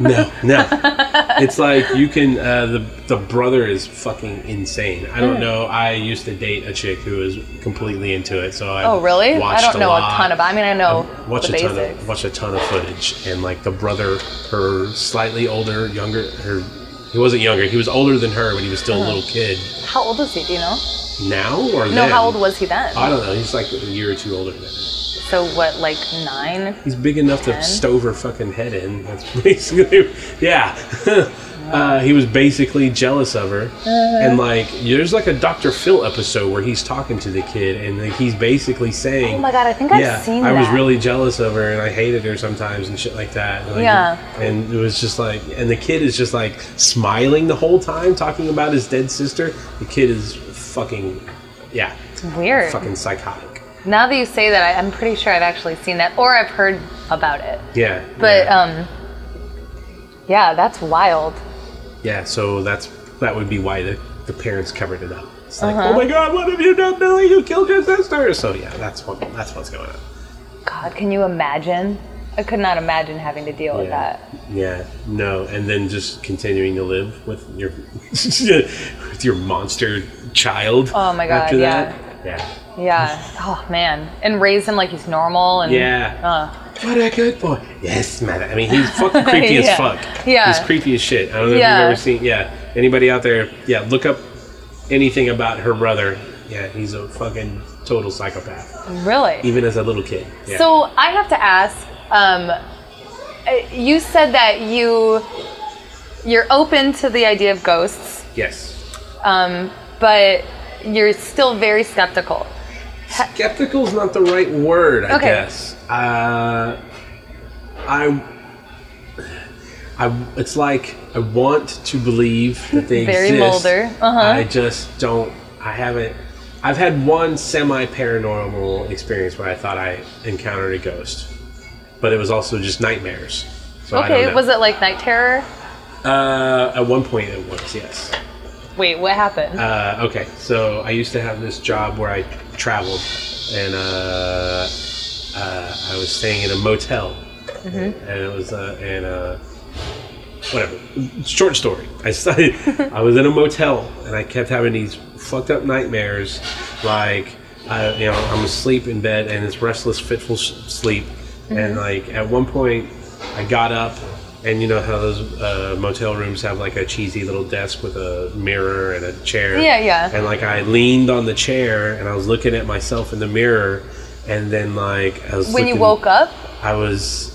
No, no. it's like you can. Uh, the the brother is fucking insane. I Hmm. don't know. I used to date a chick who was completely into it. So I Oh, really? I don't know a ton of. I mean, I know watched the a ton of watched a ton of footage and like the brother her slightly older younger her he wasn't younger he was older than her but he was still Uh-huh. a little kid How old is he? Do you know? Now or No, then? how old was he then? I don't know he's like a year or two older than her So what, like nine? he's big enough to Ten? stove her fucking head in that's basically yeah Uh, he was basically jealous of her, Uh-huh. and like there's like a Dr. Phil episode where he's talking to the kid, and like, he's basically saying, Oh my god, I think I've yeah, seen I that. was really jealous of her, and I hated her sometimes, and shit like that. And, like, Yeah. And it was just like, and the kid is just like smiling the whole time, talking about his dead sister. The kid is fucking, yeah, weird. fucking psychotic. Now that you say that, I, I'm pretty sure I've actually seen that, or I've heard about it. Yeah. But yeah. um, yeah, that's wild. yeah. So that's that would be why the the parents covered it up. It's like, Uh-huh. oh my god, what have you done, Billy? You killed your sister. So yeah, that's what that's what's going on. God, can you imagine? I could not imagine having to deal with that. Yeah, no, and then just continuing to live with your with your monster child. Oh my God, After yeah. that, yeah, Yeah. Oh man, and raise him like he's normal and yeah. Uh, What a good boy. Yes, man. I mean, he's fucking creepy Yeah. as fuck. Yeah. he's creepy as shit. I don't know Yeah. if you've ever seen. Yeah, anybody out there? Yeah, look up anything about her brother. Yeah, he's a fucking total psychopath, really. even as a little kid. Yeah. So I have to ask. Um, uh, you said that you you're open to the idea of ghosts, yes, um, but you're still very skeptical. skeptical is not the right word. I Okay. guess. Uh, I. I, it's like I want to believe that they Very exist. Mulder. Uh-huh. I just don't. I haven't. I've had one semi paranormal experience where I thought I encountered a ghost, but it was also just nightmares. So Okay, was it like night terror? Uh, at one point it was yes. Wait, what happened? Uh, okay, so I used to have this job where I traveled, and uh, uh, I was staying in a motel, and it was uh, and uh, whatever. Short story. I started, I was in a motel, and I kept having these fucked up nightmares, like I, you know I'm asleep in bed, and it's restless, fitful sleep, and like at one point I got up. And you know how those uh, motel rooms have like a cheesy little desk with a mirror and a chair. Yeah, yeah. And like I leaned on the chair and I was looking at myself in the mirror, and then like I was when you woke up? I was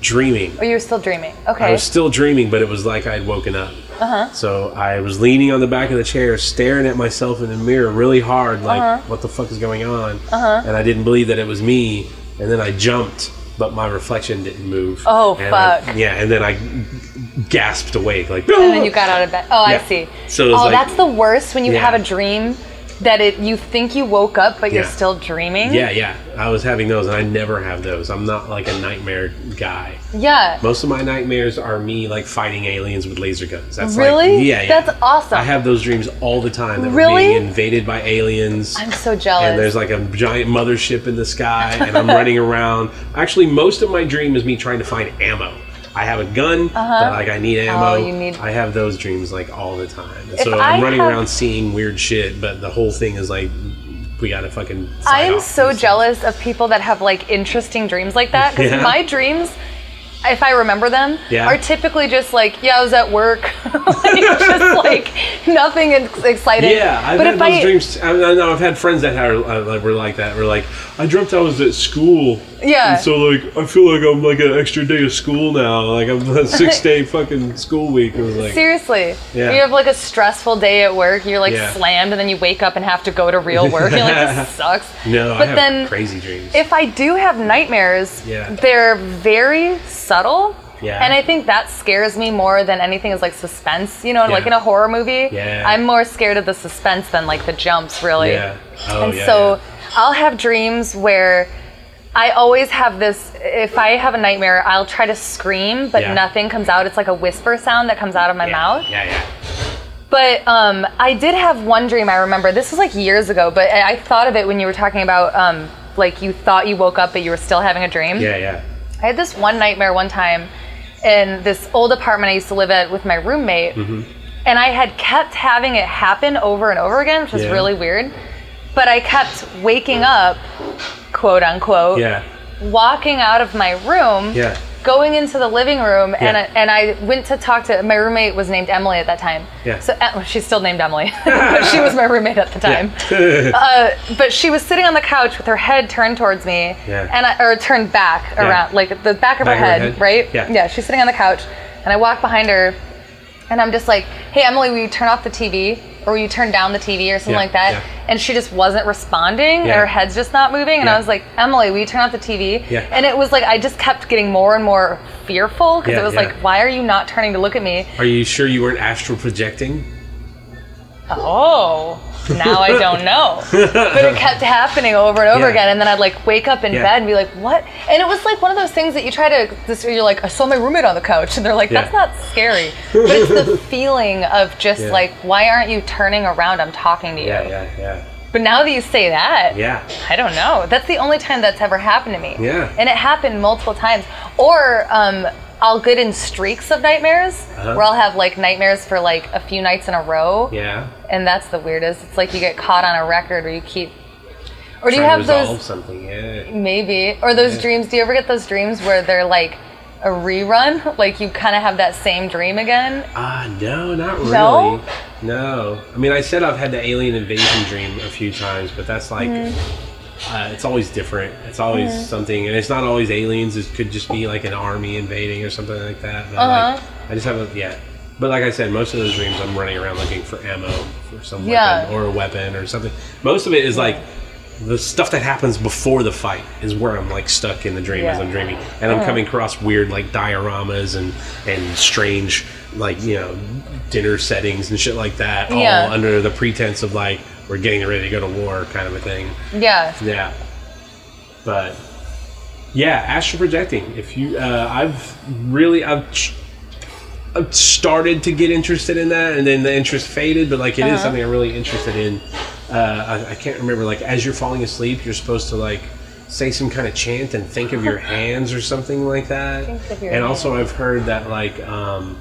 dreaming. Or you were still dreaming. Okay. I was still dreaming, but it was like I'd woken up. Uh-huh. So I was leaning on the back of the chair, staring at myself in the mirror really hard, like, Uh-huh. what the fuck is going on? Uh-huh. And I didn't believe that it was me. And then I jumped, but my reflection didn't move. Oh, And I- fuck. yeah, and then I gasped awake, like, and then you got out of bed. Oh, Yeah. I see. So oh, like- that's the worst when you Yeah. have a dream that it you think you woke up but you're still dreaming. Yeah, yeah. I was having those, and I never have those. I'm not like a nightmare guy. Yeah. Most of my nightmares are me like fighting aliens with laser guns. That's Really? Like, yeah, yeah. That's awesome. I have those dreams all the time. That Really? Being invaded by aliens. I'm so jealous. and there's like a giant mothership in the sky, and I'm running around. Actually, most of my dream is me trying to find ammo. I have a gun, but like I need ammo. Uh-huh. Oh, you need- I have those dreams like all the time. If so I I'm running have- around seeing weird shit, but the whole thing is like we gotta fucking. I am so jealous of people that have like interesting dreams like that because Yeah. my dreams, if I remember them, Yeah. are typically just like, yeah, I was at work, like, just like nothing ex- exciting. Yeah, I've but had if those I, dreams. I, I know I've had friends that are, uh, like, were like that. Were like, I dreamt I was at school. Yeah. And so like, I feel like I'm like an extra day of school now. Like I'm a six day fucking school week. It was like, Seriously, Yeah. you have like a stressful day at work. You're like Yeah. slammed, and then you wake up and have to go to real work. You're like, this sucks. no, I but have then crazy dreams. if I do have nightmares, Yeah. they're very subtle. Yeah. And I think that scares me more than anything is like suspense. You know, like in a horror movie, Yeah. I'm more scared of the suspense than like the jumps, really. yeah. Oh and yeah. so yeah. I'll have dreams where I always have this. If I have a nightmare, I'll try to scream, but Yeah. nothing comes out. It's like a whisper sound that comes out of my yeah. mouth. Yeah, yeah. But um, I did have one dream I remember. This was like years ago, but I thought of it when you were talking about um, like you thought you woke up, but you were still having a dream. Yeah, yeah. I had this one nightmare one time in this old apartment I used to live at with my roommate, Mm-hmm. and I had kept having it happen over and over again, which was Yeah. really weird. But I kept waking up, quote unquote, Yeah. walking out of my room, Yeah. going into the living room, and, I, and I went to talk to my roommate was named Emily at that time. Yeah. So well, she's still named Emily, but she was my roommate at the time. Uh, but she was sitting on the couch with her head turned towards me, Yeah. and I, or turned back around, like the back of Back her of her head, head? right? Yeah. Yeah. She's sitting on the couch, and I walk behind her, and I'm just like, "Hey, Emily, will you turn off the TV, or you turn down the TV, or something Yeah, like that?" yeah. And she just wasn't responding. Yeah. Her head's just not moving, and. I was like, "Emily, will you turn off the TV?" Yeah. And it was like I just kept getting more and more fearful because it was like, "Why are you not turning to look at me?" Are you sure you weren't astral projecting? Oh, now I don't know. but it kept happening over and over Yeah. again, and then I'd like wake up in Yeah. bed and be like, "What?" And it was like one of those things that you try to. This, you're like, "I saw my roommate on the couch," and they're like, "That's Yeah. not scary," but it's the feeling of just like, "Why aren't you turning around? I'm talking to you." Yeah, yeah, yeah. But now that you say that, Yeah. I don't know. That's the only time that's ever happened to me. Yeah. And it happened multiple times. Or um, I'll get in streaks of nightmares Uh-huh. where I'll have like nightmares for like a few nights in a row. Yeah. And that's the weirdest. It's like you get caught on a record or you keep. Or do you have those. something? Yeah. Maybe. Or those Yeah. dreams. Do you ever get those dreams where they're like a rerun? Like you kind of have that same dream again? Ah, no, not really. No? No. I mean, I said I've had the alien invasion dream a few times, but that's like, Mm-hmm. Uh, it's always different. It's always something, and it's not always aliens. It could just be like an army invading or something like that. But Uh-huh. like, I just haven't yet. But like I said, most of those dreams, I'm running around looking for ammo for some Yeah. weapon or a weapon or something. Most of it is like the stuff that happens before the fight is where I'm like stuck in the dream as I'm dreaming, and I'm Uh-huh. coming across weird like dioramas and and strange like you know dinner settings and shit like that, Yeah. all under the pretense of like we're getting ready to go to war kind of a thing. Yeah. Yeah, but yeah, astral projecting. If you, uh, I've really, I've, ch- I've started to get interested in that, and then the interest faded. But like, it is Uh-huh. something I'm really interested in. Uh, I, I can't remember. Like, as you're falling asleep, you're supposed to like say some kind of chant and think of your hands or something like that. Think of your and also, I've heard that like. Um,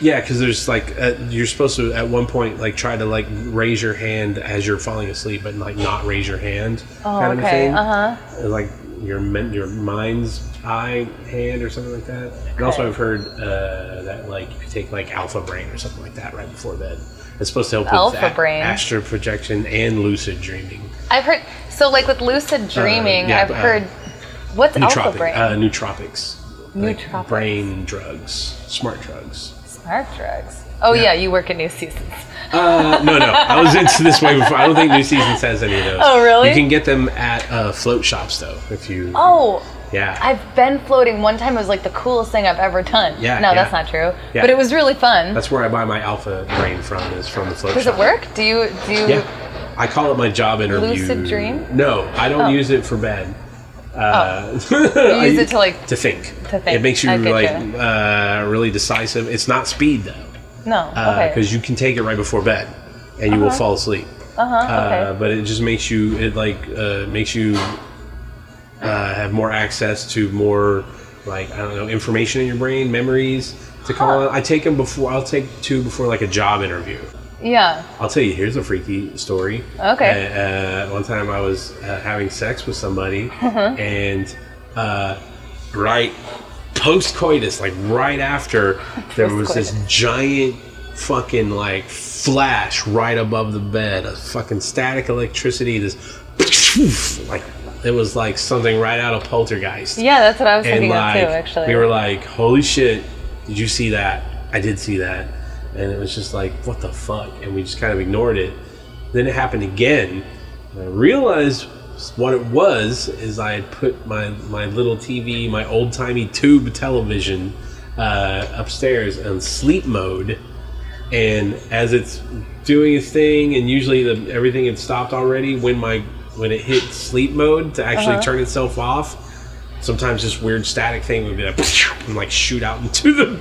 yeah, because there's like uh, you're supposed to at one point like try to like raise your hand as you're falling asleep, but like not raise your hand, Oh, kind of okay. thing. Uh huh. Like your men- your mind's eye hand or something like that. And also, I've heard uh, that like if you take like Alpha Brain or something like that right before bed, it's supposed to help with Alpha a- Brain. astral projection and lucid dreaming. I've heard. So, like with lucid dreaming, yeah, I've uh, heard. What's alpha brain? uh, nootropics. Nootropics. brain drugs, smart drugs. Smart drugs. Oh yeah, you work at New Seasons. Uh, no, no, I was into this way before. I don't think New Seasons has any of those. Oh, really? You can get them at uh, float shops though, if you. Oh, yeah. I've been floating. One time it was like the coolest thing I've ever done. Yeah, No, yeah. that's not true. Yeah. But it was really fun. That's where I buy my alpha brain from. Is from the float Does shop. it work? Do you do you? Yeah. I call it my job interview. Lucid dream? No, I don't Oh. use it for bed. Uh, You use it to like to think. To think. It makes you like uh, really decisive. It's not speed though, no. Okay. because you can take it right before bed, and you will fall asleep. uh-huh. Uh, Okay. but it just makes you it like uh, makes you uh, have more access to more like I don't know information in your brain, memories to call Huh. on. I take them before. I'll take two before like a job interview. Yeah. I'll tell you. Here's a freaky story. Okay. Uh, uh, one time I was uh, having sex with somebody, Uh-huh. and uh, right post coitus, like right after, there was this giant fucking like flash right above the bed, a fucking static electricity. This like it was like something right out of Poltergeist Yeah, that's what I was and thinking like of too. Actually. we were like holy shit did you see that i did see that and it was just like what the fuck? And we just kind of ignored it. Then it happened again and i realized what it was is i had put my my little tv my old-timey tube television uh, upstairs on sleep mode. And as it's doing its thing and usually the everything had stopped already when my when it hit sleep mode to actually Uh-huh. turn itself off sometimes this weird static thing would be like and like shoot out into the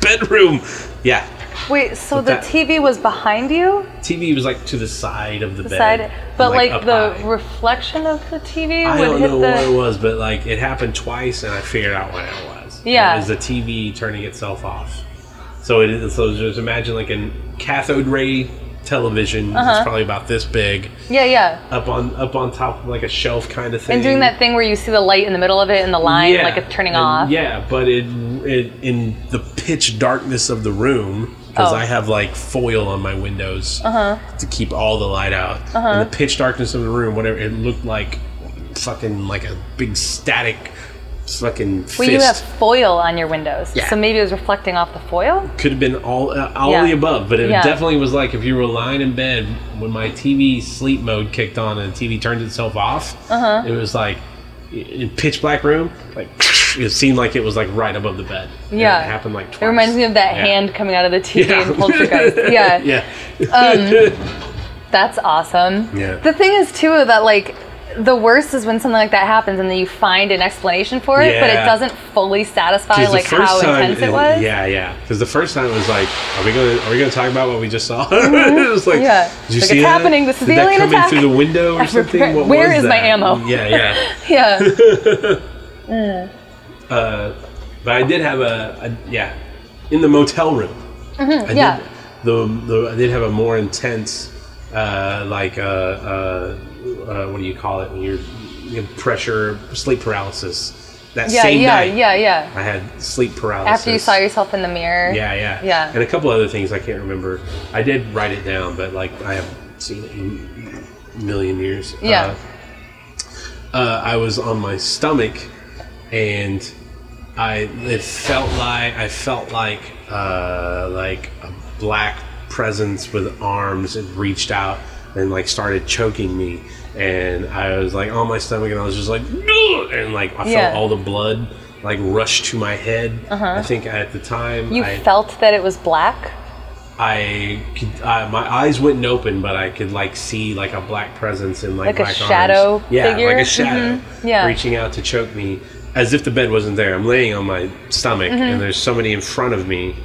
bedroom. Yeah Wait, so But the that- TV was behind you, tv was like to the side of the, the bed side, but like, up the high. reflection of the TV I don't hit know the. what it was, but like it happened twice, and I figured out what it was. Yeah. it was the TV turning itself off. So it is. So just imagine like a cathode ray television. Uh-huh. It's probably about this big, Yeah, yeah. up on up on top of like a shelf kind of thing. And doing that thing where you see the light in the middle of it and the line, like it's turning and- off. Yeah, but it, it in the pitch darkness of the room because Oh. I have like foil on my windows to keep all the light out. Uh-huh. In the pitch darkness of the room, whatever it looked like, fucking like a big static, fucking fist. Well, you have foil on your windows, Yeah. so maybe it was reflecting off the foil. Could have been all uh, all Yeah. the above, but it Yeah. definitely was like if you were lying in bed when my TV sleep mode kicked on and the TV turned itself off. Uh-huh. It was like in pitch black room, like it seemed like it was like right above the bed. And Yeah. it happened like twice. It reminds me of that hand coming out of the TV Yeah. in Poltergeist. Yeah, yeah. that's awesome. Yeah. The thing is too that like the worst is when something like that happens and then you find an explanation for it, but it doesn't fully satisfy like how intense it was. Yeah, yeah. Because the first time it was like, are we gonna are we gonna talk about what we just saw? it was like, Mm-hmm. Yeah. Did you Like, see it's that? happening. This is Did the that alien come attack. in through the window or something? What Where is my ammo? Yeah, yeah. Yeah. Uh, but I did have a, a yeah, in the motel room. I Mm-hmm. yeah. Did, the, the I did have a more intense, uh, like uh, uh, uh, what do you call it when you're you have pressure sleep paralysis. That Yeah, same yeah, night, yeah, yeah. I had sleep paralysis. After you saw yourself in the mirror. Yeah, yeah, Yeah. and a couple other things I can't remember. I did write it down, but like I haven't seen it in a million years. Yeah. Uh, uh, I was on my stomach, and I it felt like I felt like uh, like a black presence with arms and reached out and like started choking me, and I was like on my stomach, and I was just like, "Ugh!" and like I felt Yeah. Uh-huh. all the blood like rush to my head. Uh-huh. I think at the time You I, felt that it was black. I could, uh, my eyes wouldn't open, but I could like see like a black presence in like, Like a shadow arms. Yeah, figure? like a shadow, Mhm. Yeah. reaching out to choke me, as if the bed wasn't there. I'm laying on my stomach, Mm-hmm. and there's somebody in front of me,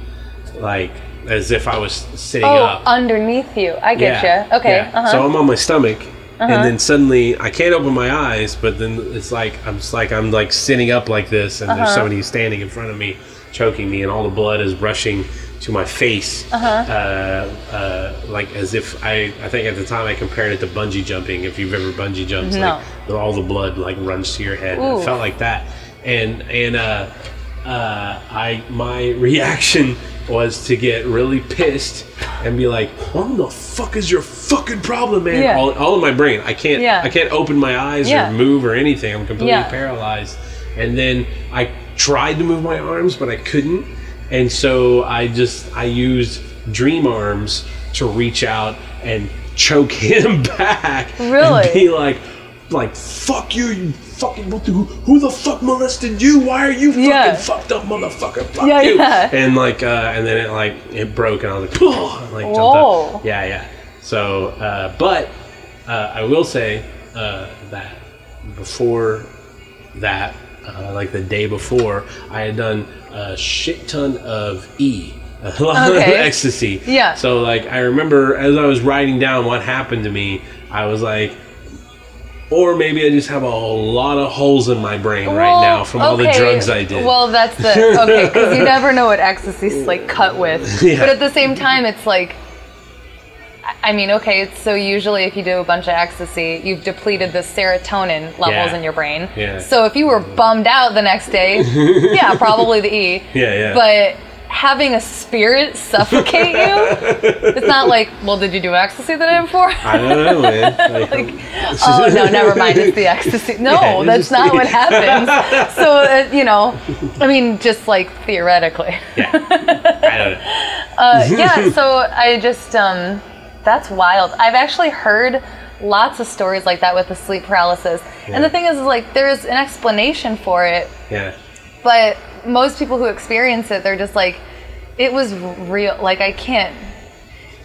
like as if I was sitting Oh, up. underneath you. I get you. Okay. yeah. Uh-huh. So I'm on my stomach, and then suddenly I can't open my eyes, but then it's like I'm just like I'm like sitting up like this, and Uh-huh. there's somebody standing in front of me, choking me, and all the blood is rushing to my face, Uh-huh. uh, uh, like as if I I think at the time I compared it to bungee jumping. If you've ever bungee jumped, No. like all the blood like runs to your head. It felt like that, and and uh, uh, I my reaction was to get really pissed and be like, "What the fuck is your fucking problem, man?" Yeah. All, all in my brain. I can't. Yeah. I can't open my eyes Yeah. or move or anything. I'm completely paralyzed. And then I tried to move my arms, but I couldn't, and so I just I used dream arms to reach out and choke him back. Really? Be like, like fuck you, you fucking who, who the fuck molested you? Why are you fucking Yeah. fucked up, motherfucker? Fuck Yeah, you. yeah. And like, uh, and then it like it broke, and I was like, oh, and, like jumped Whoa. up. Yeah, yeah. So, uh, but uh, I will say uh, that before that, uh, like the day before, I had done a shit ton of E. A lot Okay. of ecstasy. Yeah. So like I remember as I was writing down what happened to me, I was like, or maybe I just have a lot of holes in my brain right now from all the drugs I did. Well, that's the okay because you never know what ecstasy's like cut with. Yeah. But at the same time, it's like, I- mean, okay. it's- So usually, if you do a bunch of ecstasy, you've depleted the serotonin levels Yeah. in your brain. Yeah. So if you were bummed out the next day, yeah, probably the E. Yeah, yeah. But having a spirit suffocate you, it's not like, well, did you do ecstasy the day before? I don't know, man. Like, oh no, never mind. It's the ecstasy. No, Yeah, that's not what happens. So uh, you know, I mean, just like theoretically. yeah. I don't know. Uh, yeah. So I just um, that's wild. I've actually heard lots of stories like that with the sleep paralysis. And the thing is, is like there's an explanation for it, Yeah. but most people who experience it, they're just like, it was real. Like I can't.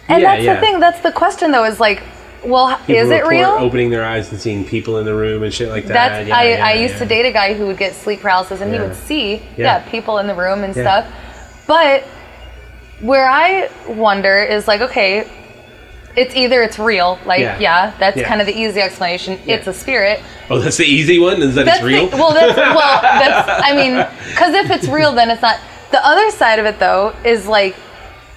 And Yeah, that's yeah. the thing. That's the question though. Is like, well, People is it real? Opening their eyes and seeing people in the room and shit like that. That's Yeah, I, yeah, I used to date a guy who would get sleep paralysis and he would see Yeah. people in the room and stuff. But where I wonder is like, okay, it's either it's real, like Yeah. yeah, that's Yeah. kind of the easy explanation. It's a spirit. Oh, that's the easy one. Is that That's it's real? The, well, that's well, that's I mean, because if it's real, then it's not. The other side of it though is like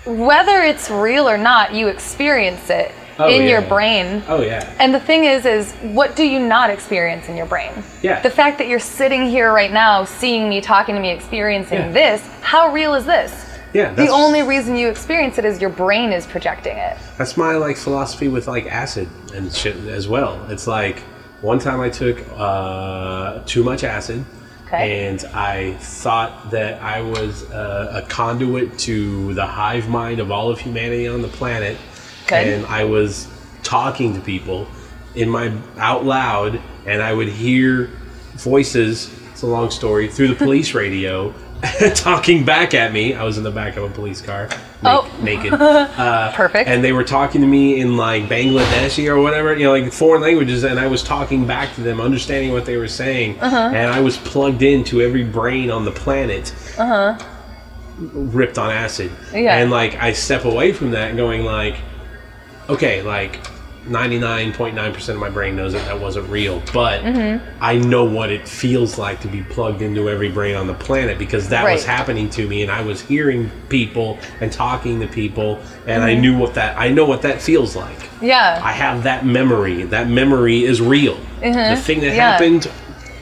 whether it's real or not, you experience it Oh, in your brain. oh yeah. And the thing is, is what do you not experience in your brain? Yeah. The fact that you're sitting here right now, seeing me, talking to me, experiencing Yeah. this, how real is this? Yeah. The only reason you experience it is your brain is projecting it. That's my like philosophy with like acid and shit as well. It's like one time I took uh, too much acid, Okay. and I thought that I was uh, a conduit to the hive mind of all of humanity on the planet, Good. and I was talking to people in my out loud, and I would hear voices. It's a long story through the police radio. talking back at me. I was in the back of a police car, na- Oh. naked. Uh, Perfect. and they were talking to me in like Bangladeshi or whatever, you know, like foreign languages, and I was talking back to them, understanding what they were saying, Uh-huh. and I was plugged into every brain on the planet, Uh huh. ripped on acid. Yeah. and like I step away from that, going like, okay, like. 99.9% of my brain knows that that wasn't real, but Mm-hmm. I know what it feels like to be plugged into every brain on the planet because that was happening to me and I was hearing people and talking to people and I Mm-hmm. knew what that I know what that feels like. Yeah. I have that memory. That memory is real. The thing that Mm-hmm. Yeah. happened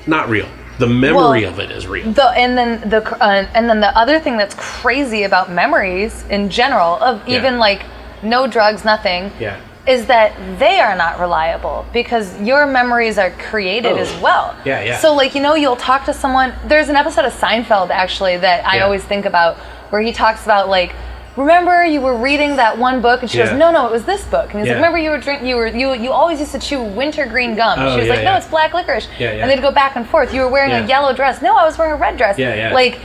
not real. The memory Well, of it is real. the and then the uh, and then the other thing that's crazy about memories in general of Yeah. even like no drugs, nothing. Yeah. Is that they are not reliable because your memories are created Oh. as well. Yeah, yeah. So like you know you'll talk to someone. There's an episode of Seinfeld actually that I Yeah. always think about where he talks about like. Remember, you were reading that one book, and she Yeah. goes, "No, no, it was this book." And he's Yeah. like, "Remember, you were drink, you were you you always used to chew wintergreen gum." Oh, she was yeah, like, "No, it's black licorice." Yeah, yeah. And they'd go back and forth. You were wearing a yellow dress. No, I was wearing a red dress. Yeah, yeah. Like,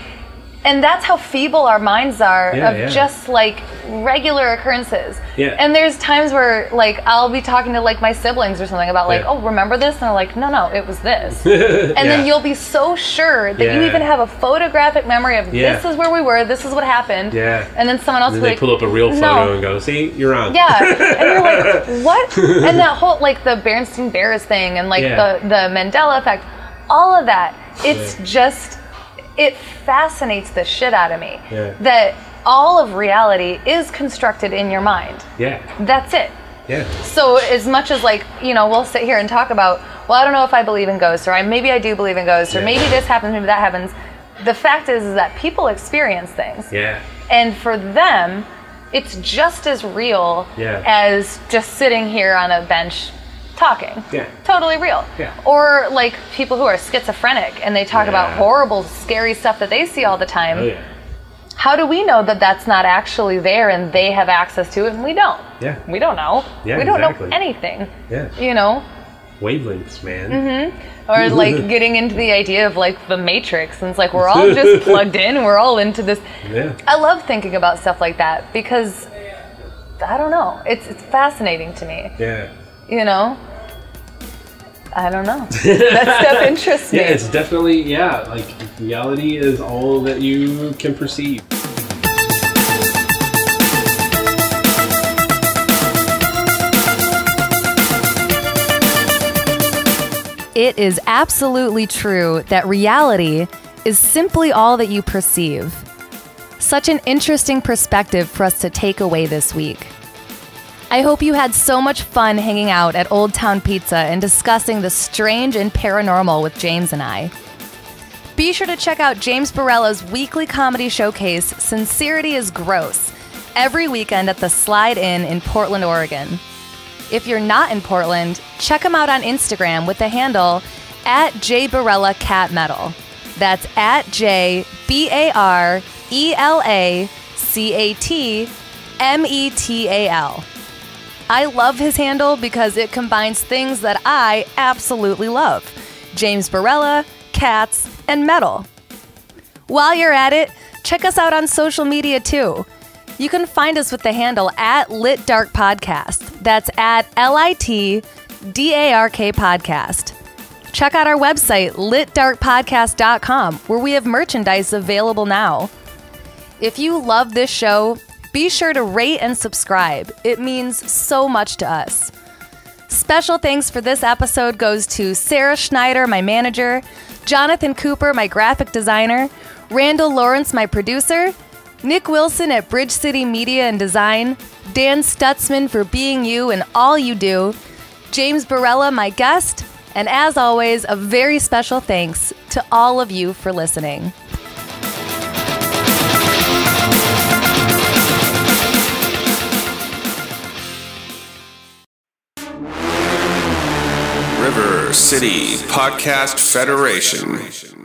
and that's how feeble our minds are Yeah, of yeah. just like regular occurrences. Yeah. And there's times where like I'll be talking to like my siblings or something about like, Yeah. oh, remember this? And they're like, no, no, it was this. and then you'll be so sure that you even have a photographic memory of this is where we were, this is what happened. Yeah. And then someone else And will then they like, pull up a real photo No. and go, "See, you're on." yeah, and you're like, what? And that whole like the Bernstein Bears thing, and like the the Mandela effect, all of that. It's just, it fascinates the shit out of me Yeah. that all of reality is constructed in your mind. Yeah. That's it. Yeah. So as much as like you know we'll sit here and talk about well I don't know if I believe in ghosts or I maybe I do believe in ghosts or maybe this happens maybe that happens. The fact is, is that people experience things. Yeah. And for them, it's just as real Yeah. as just sitting here on a bench talking. Yeah. Totally real. Yeah. Or like people who are schizophrenic and they talk about horrible, scary stuff that they see all the time. Oh yeah. How do we know that that's not actually there and they have access to it and we don't? Yeah. We don't know. Yeah, we don't exactly. know anything. Yeah. You know? Wavelengths, man. Mm-hmm. Or like getting into the idea of like the matrix and it's like we're all just plugged in, we're all into this. Yeah. I love thinking about stuff like that because I don't know. It's it's fascinating to me. Yeah. You know? I don't know. that stuff interests me. Yeah, it's definitely yeah. Like reality is all that you can perceive. It is absolutely true that reality is simply all that you perceive. Such an interesting perspective for us to take away this week. I hope you had so much fun hanging out at Old Town Pizza and discussing the strange and paranormal with James and I. Be sure to check out James Barela's weekly comedy showcase, Sincerity is Gross, every weekend at the Slide Inn in Portland, Oregon. If you're not in Portland, check him out on Instagram with the handle at J Barela Cat Metal. That's at J B A R E L A C A T M E T A L. I love his handle because it combines things that I absolutely love James Barela, cats, and metal. While you're at it, check us out on social media too. You can find us with the handle at Lit Dark Podcast. That's at L I T D A R K Podcast. Check out our website, litdarkpodcast.com, where we have merchandise available now. If you love this show, be sure to rate and subscribe. It means so much to us. Special thanks for this episode goes to Sarah Schneider, my manager, Jonathan Cooper, my graphic designer, Randall Lawrence, my producer, Nick Wilson at Bridge City Media and Design, Dan Stutzman for being you and all you do, James Barela, my guest, and as always, a very special thanks to all of you for listening. City Podcast Federation.